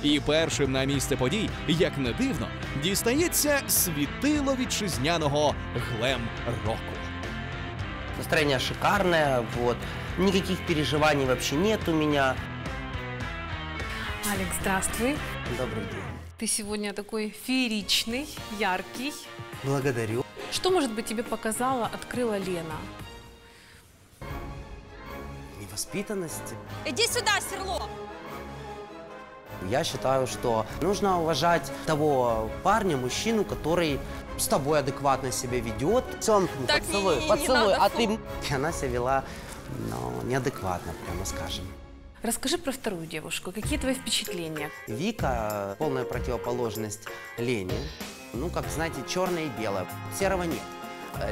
І першим на місце подій, як не дивно, дістається світило вітчизняного глем-року. Настроение шикарное, вот. Никаких переживаний вообще нет у меня. Алекс, здравствуй. Добрый день. Ты сегодня такой фееричный, яркий. Благодарю. Что, может быть, тебе показала, открыла Лена? воспитанности. Иди сюда, Серло! Я считаю, что нужно уважать того парня, мужчину, который с тобой адекватно себя ведет. Все, Так, поцелуй, не- не поцелуй, надо, а ты... И она себя вела, ну, неадекватно, прямо скажем. Расскажи про вторую девушку. Какие твои впечатления? Вика – полная противоположность Лене. Ну, как, знаете, черное и белое. Серого нет.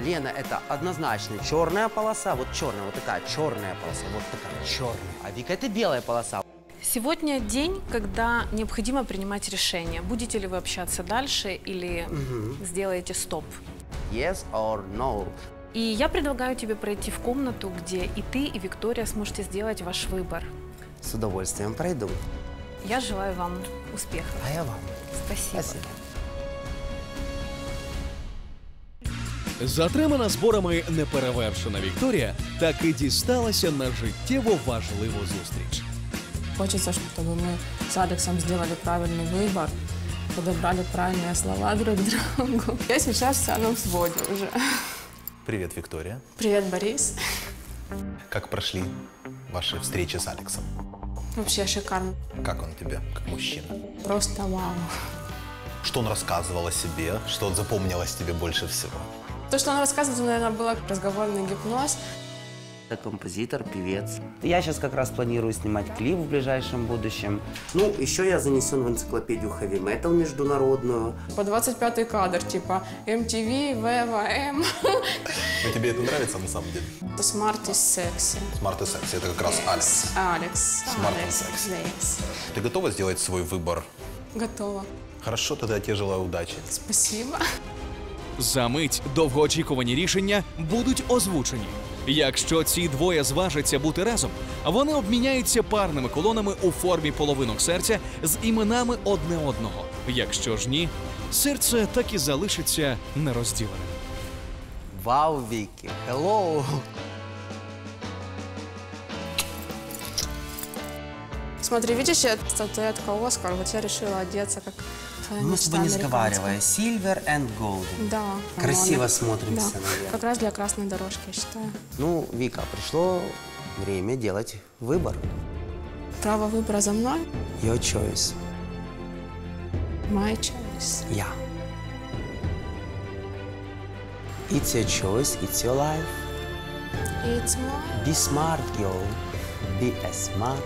Лена – это однозначно черная полоса, вот черная, вот такая черная полоса, вот такая черная. А Вика – это белая полоса. Сегодня день, когда необходимо принимать решение. Будете ли вы общаться дальше или Мгм. сделаете стоп? Yes or no? И я предлагаю тебе пройти в комнату, где и ты, и Виктория сможете сделать ваш выбор С удовольствием пройду. Я желаю вам успехов. А я вам. Спасибо. Спасибо. Затримана зборами неперевершена Вікторія таки дісталася на життєво важливу зустріч. Хочется, чтобы мы с Алексом сделали правильный выбор, подобрали правильные слова друг другу. Я сейчас вся на взводе уже. Привет, Виктория. Привет, Борис. Как прошли ваши встречи с Алексом? Вообще шикарно. Как он тебе, как мужчина? Просто вау. Что он рассказывал о себе? Что запомнилось тебе больше всего? То, что он рассказывал, наверное, было разговорный гипноз. Я композитор, певец. Я сейчас как раз планирую снимать клип в ближайшем будущем. Ну, еще я занесен в энциклопедию хэви метал международную. По 25-й кадр, типа MTV, ВВМ. Но тебе это нравится на самом деле? Smart is sexy. Smart and Sexy это как раз Алекс. Алекс. Smart and Алекс. Sexy. Yes. Ты готова сделать свой выбор? Готово. Хорошо, тогда я тебе желаю удачи. Спасибо. За мить довгоочікувані рішення будуть озвучені. Якщо ці двоє зважаться бути разом, вони обміняються парними кулонами у формі половинок серця з іменами одне одного. Якщо ж ні, серце так і залишиться нерозділеним. Вау, Вики, hello! Смотри, видишь, я статуэтка Оскар, вот я решила одеться как твоя Мы с мечта тобой не сговаривая. Silver and Golden. Да. Красиво нормально. смотримся, Да. наверное. Как раз для красной дорожки, я считаю. Ну, Вика, пришло время делать выбор. Право выбора за мной. Your choice. My choice. Я. It's your choice, it's your life. It's my... Be smart, girl. Be a smart.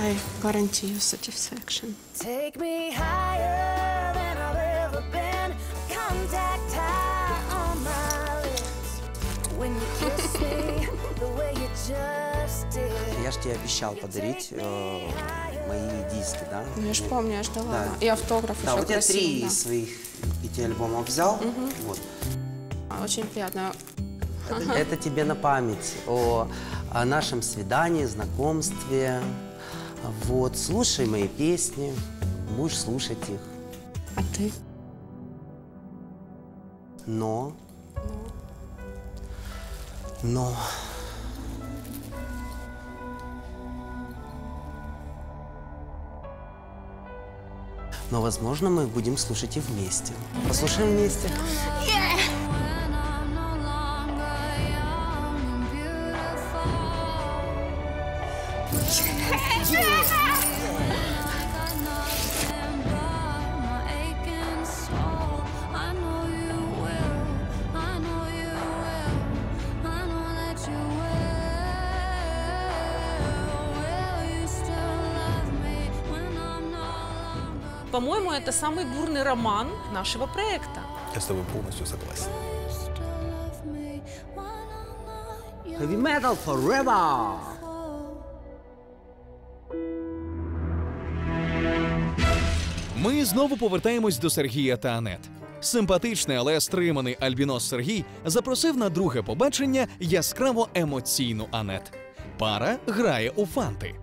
I guarantee you satisfaction. Take me higher than I've ever been. Contact high on my lips. When you kiss me the way you just did. Я же тебе обещал подарить э, мои диски, да? Ну, я ж помню, я ждала. Да. И автограф Да, еще вот я три красивый, из своих пяти альбомов взял. Вот. да. Очень приятно. Это, это тебе на память о, о нашем свидании, знакомстве. Вот, слушай мои песни, будешь слушать их. А ты? Но... Но... Но, возможно, мы будем слушать и вместе. Послушаем вместе. По-моему, это самый бурный роман нашего проекта. Я с тобой полностью согласен. Heavy metal forever! Ми знову повертаємось до Сергія та Анет. Симпатичний, але стриманий альбінос Сергій запросив на друге побачення яскраво емоційну Анет. Пара грає у фанти.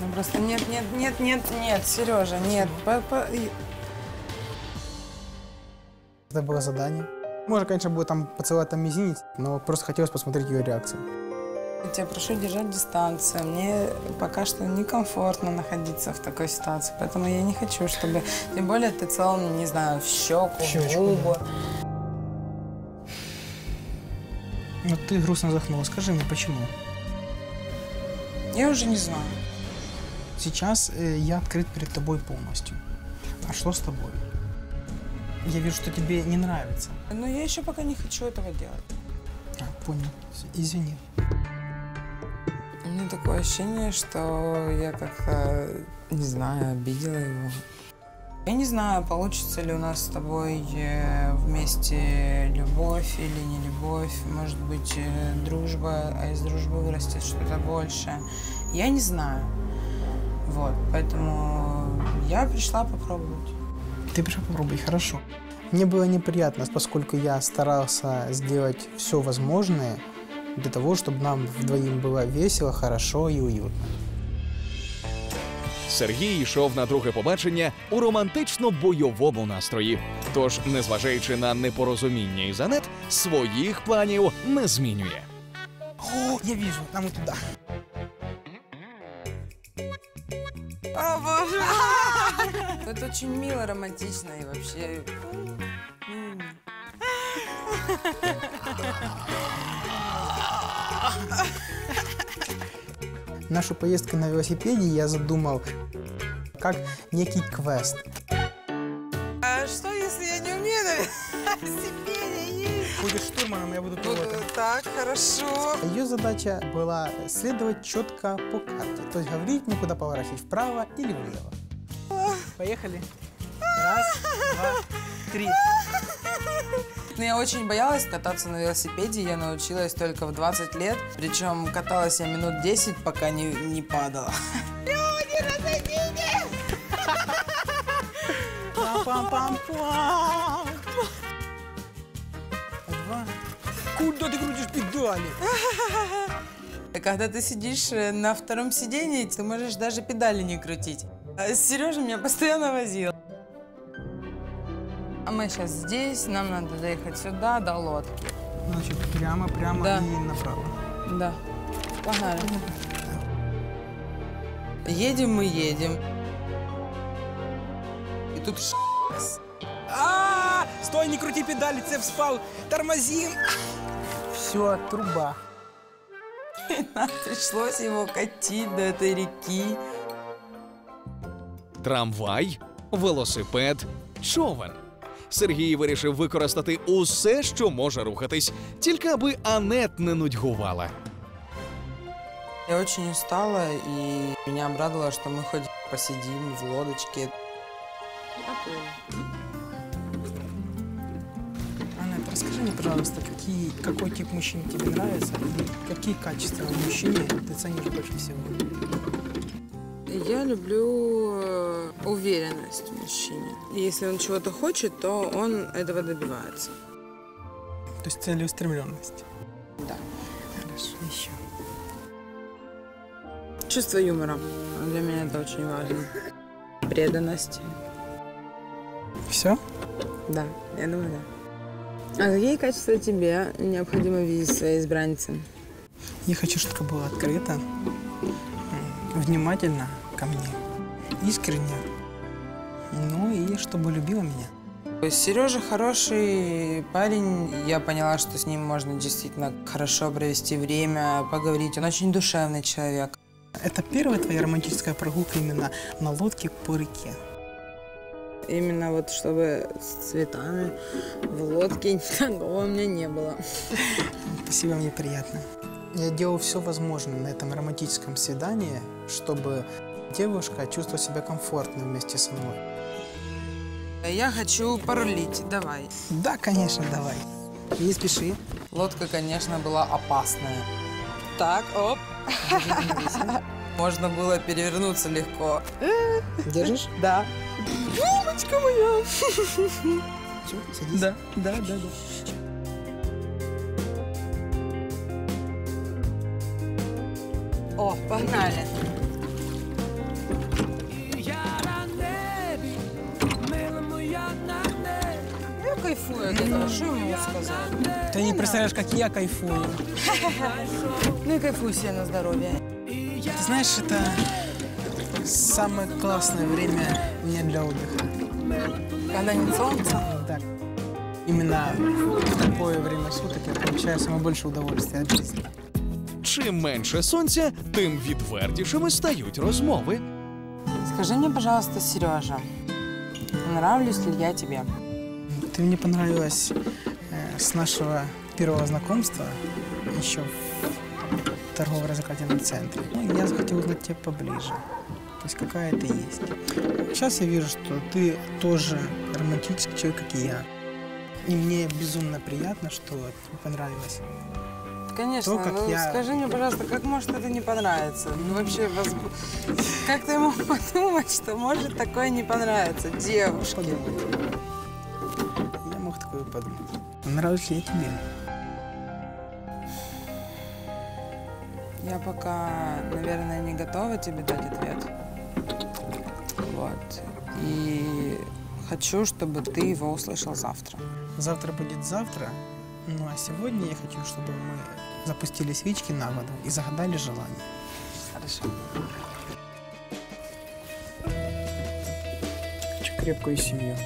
Ну просто нет, нет, нет, нет, нет, Сережа, нет. По- по- Это было задание. Можно, конечно, будет там поцеловать там мизинец, но просто хотелось посмотреть ее реакцию. Я тебя прошу держать дистанцию. Мне пока что некомфортно находиться в такой ситуации, поэтому я не хочу, чтобы... Тем более ты целовал, не знаю, в щеку, в Щечку, губы. Ну ты грустно вздохнула. Скажи мне, почему? Я уже не знаю. Сейчас э, я открыт перед тобой полностью. А что с тобой? Я вижу, что тебе не нравится. Но я еще пока не хочу этого делать. А, понял. Извини. У меня такое ощущение, что я как-то, не знаю, обидела его. Я не знаю, получится ли у нас с тобой э, вместе любовь или не любовь, может быть, э, дружба, а из дружбы вырастет что-то большее. Я не знаю. Вот, поэтому я пришла попробовать. Ты пришла попробуй, хорошо. Мне было неприятно, поскольку я старался сделать все возможное для того, чтобы нам вдвоем было весело, хорошо и уютно. Сергій йшов на друге побачення у романтично-бойовому настрої. Тож, незважаючи на непорозуміння із Анет, своїх планів не змінює. О, я вижу, нам и туда. Это очень мило, романтично и вообще... Нашу поездку на велосипеде я задумал как некий квест. Штурманом, я буду пилотом. Так, хорошо. Ее задача была следовать четко по карте. То есть говорить мне, куда поворачивать, вправо или влево. Поехали. Раз, два, три. Но я очень боялась кататься на велосипеде. Я научилась только в 20 лет. Причем каталась я минут 10, пока не, не падала. Люди, разойдите! Пам-пам-пам-пам. Куда ты крутишь педали? Когда ты сидишь э, на втором сидении, ты можешь даже педали не крутить. А Сережа меня постоянно возил. А мы сейчас здесь, нам надо доехать сюда, до лодки. Значит, прямо, прямо Да. и направо. Да. Погнали. Едем мы, едем. И тут ш**с. А, стой, не крути педали, цеп спал. Тормозим Все, труба. Нам пришлось его катить до этой реки. Трамвай, велосипед, човен. Сергій вирішив використати усе, що може рухатись, тільки аби Анет не нудьгувала. Я очень устала, и меня обрадовало, что мы хоть посидим в лодочке. Аннет, расскажи мне, пожалуйста, какие, какой тип мужчин тебе нравится и какие качества в мужчине ты ценишь больше всего? Я люблю э, уверенность в мужчине. И если он чего-то хочет, то он этого добивается. То есть целеустремленность. Да. Хорошо, еще. Чувство юмора. Для меня это очень важно. Преданность. Все? Да, я думаю, да. А какие качества тебе необходимо видеть в своей избраннице? Я хочу, чтобы было открыто, м, внимательно ко мне, искренне, ну и чтобы любила меня. Сережа хороший парень. Я поняла, что с ним можно действительно хорошо провести время, поговорить. Он очень душевный человек. Это первая твоя романтическая прогулка именно на лодке по реке. Именно вот чтобы с цветами в лодке такого у меня не было. Спасибо, мне приятно. Я делал все возможное на этом романтическом свидании, чтобы девушка чувствовала себя комфортно вместе со мной. Я хочу порулить. Давай. Да, конечно, давай. Не спеши. Лодка, конечно, была опасная. Так, оп. Можно было перевернуться легко. Держишь? Да. Мамочка моя. Все, садись. Да, да, да, да. О, погнали. Я кайфую от этого, что сказать? Ты не представляешь, как я кайфую. Ну и кайфуй себе на здоровье. Знаешь, это самое классное время не для отдыха. Когда нет солнца? Да. Именно в такое время суток я получаю самое большее удовольствие от жизни. Чим менше сонця, тим відвертішими стають розмови. Скажи мне, пожалуйста, Сережа, нравлюсь ли я тебе? Ты мне понравилась э, с нашего первого знакомства еще в торгово-развлекательном центре. Ну, я захотел узнать тебя поближе. То есть какая ты есть. Сейчас я вижу, что ты тоже романтический человек, как и я. И мне безумно приятно, что тебе понравилось. Конечно, То, как ну, я- скажи мне, пожалуйста, как может это не понравиться? Ну, вообще, воз- как ты мог подумать, что может такое не понравиться девушке? Я мог такое подумать. Нравлюсь ли я тебе? Я пока, наверное, не готова тебе дать ответ. Вот. И хочу, чтобы ты его услышал завтра. Завтра будет завтра. Ну а сегодня я хочу, чтобы мы запустили свечки на воду и загадали желание. Хорошо. Хочу крепкую семью.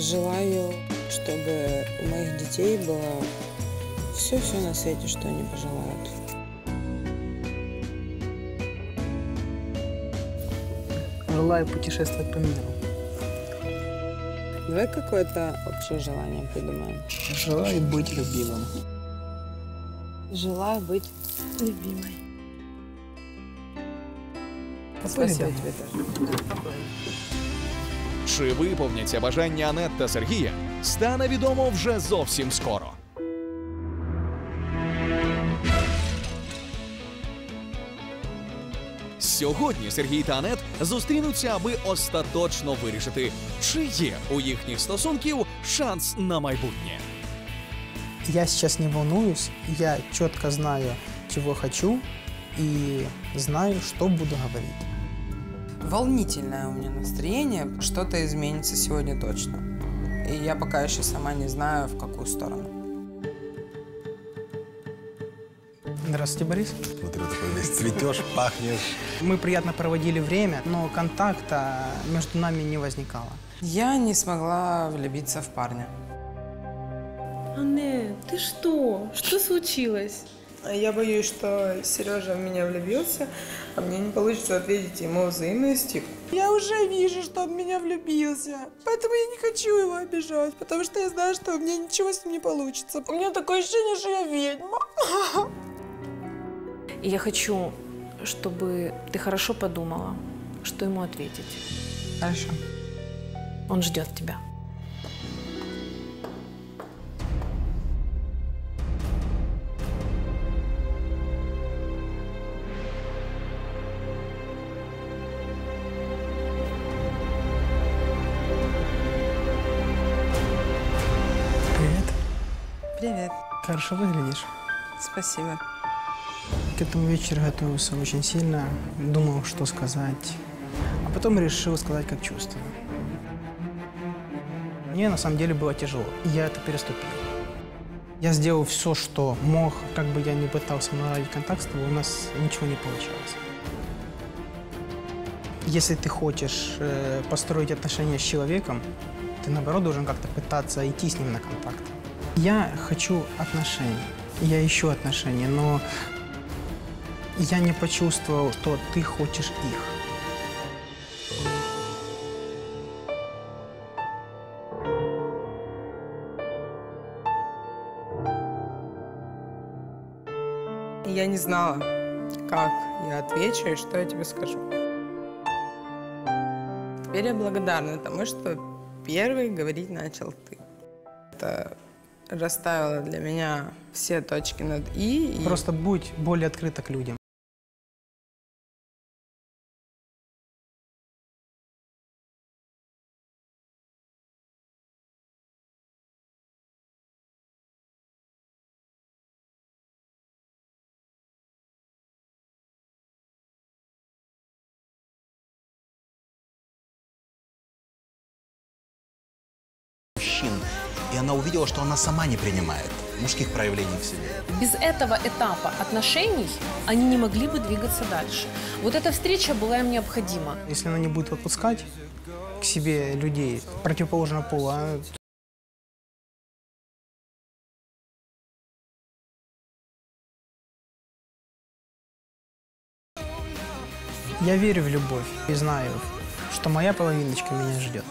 Желаю, чтобы у моих детей было все-все на свете, что они пожелают. Желаю путешествовать по миру. Давай какое-то общее желание придумаем. Желаю быть любимым. Желаю быть любимой. Спасибо тебе тоже. Чи виповняться бажання Анет та Сергія, стане відомо вже зовсім скоро. Сьогодні Сергій та Анет зустрінуться, аби остаточно вирішити, чи є у їхніх стосунків шанс на майбутнє. Я сейчас не волнуюсь, я четко знаю, чего хочу и знаю, что буду говорить. Волнительное у меня настроение. Что-то изменится сегодня точно. И я пока еще сама не знаю, в какую сторону. Здравствуйте, Борис. Смотрю, такой весь цветешь, пахнешь. Мы приятно проводили время, но контакта между нами не возникало. Я не смогла влюбиться в парня. Анне, ты что? Что случилось? Я боюсь, что Сережа в меня влюбился, а мне не получится ответить ему взаимностью. Я уже вижу, что он в меня влюбился, поэтому я не хочу его обижать, потому что я знаю, что у меня ничего с ним не получится. У меня такое ощущение, что я ведьма. И я хочу, чтобы ты хорошо подумала, что ему ответить. Хорошо. Он ждет тебя. Привет. Привет. Хорошо выглядишь. Спасибо. К этому вечеру готовился очень сильно, думал, что сказать, а потом решил сказать, как чувствую. Мне на самом деле было тяжело, и я это переступил. Я сделал все, что мог, как бы я ни пытался наладить контакт с тобой, у нас ничего не получалось. Если ты хочешь э, построить отношения с человеком, ты наоборот должен как-то пытаться идти с ним на контакт. Я хочу отношений, я ищу отношения, но я не почувствовал, что ты хочешь их. Я не знала, как я отвечу и что я тебе скажу. Теперь я благодарна тому, что первый говорить начал ты. Это расставило для меня все точки над «и». и Просто будь более открыта к людям. мужчин. И она увидела, что она сама не принимает мужских проявлений в себе. Без этого этапа отношений они не могли бы двигаться дальше. Вот эта встреча была им необходима. Если она не будет отпускать к себе людей противоположного пола, а Я верю в любовь и знаю, что моя половиночка меня ждет.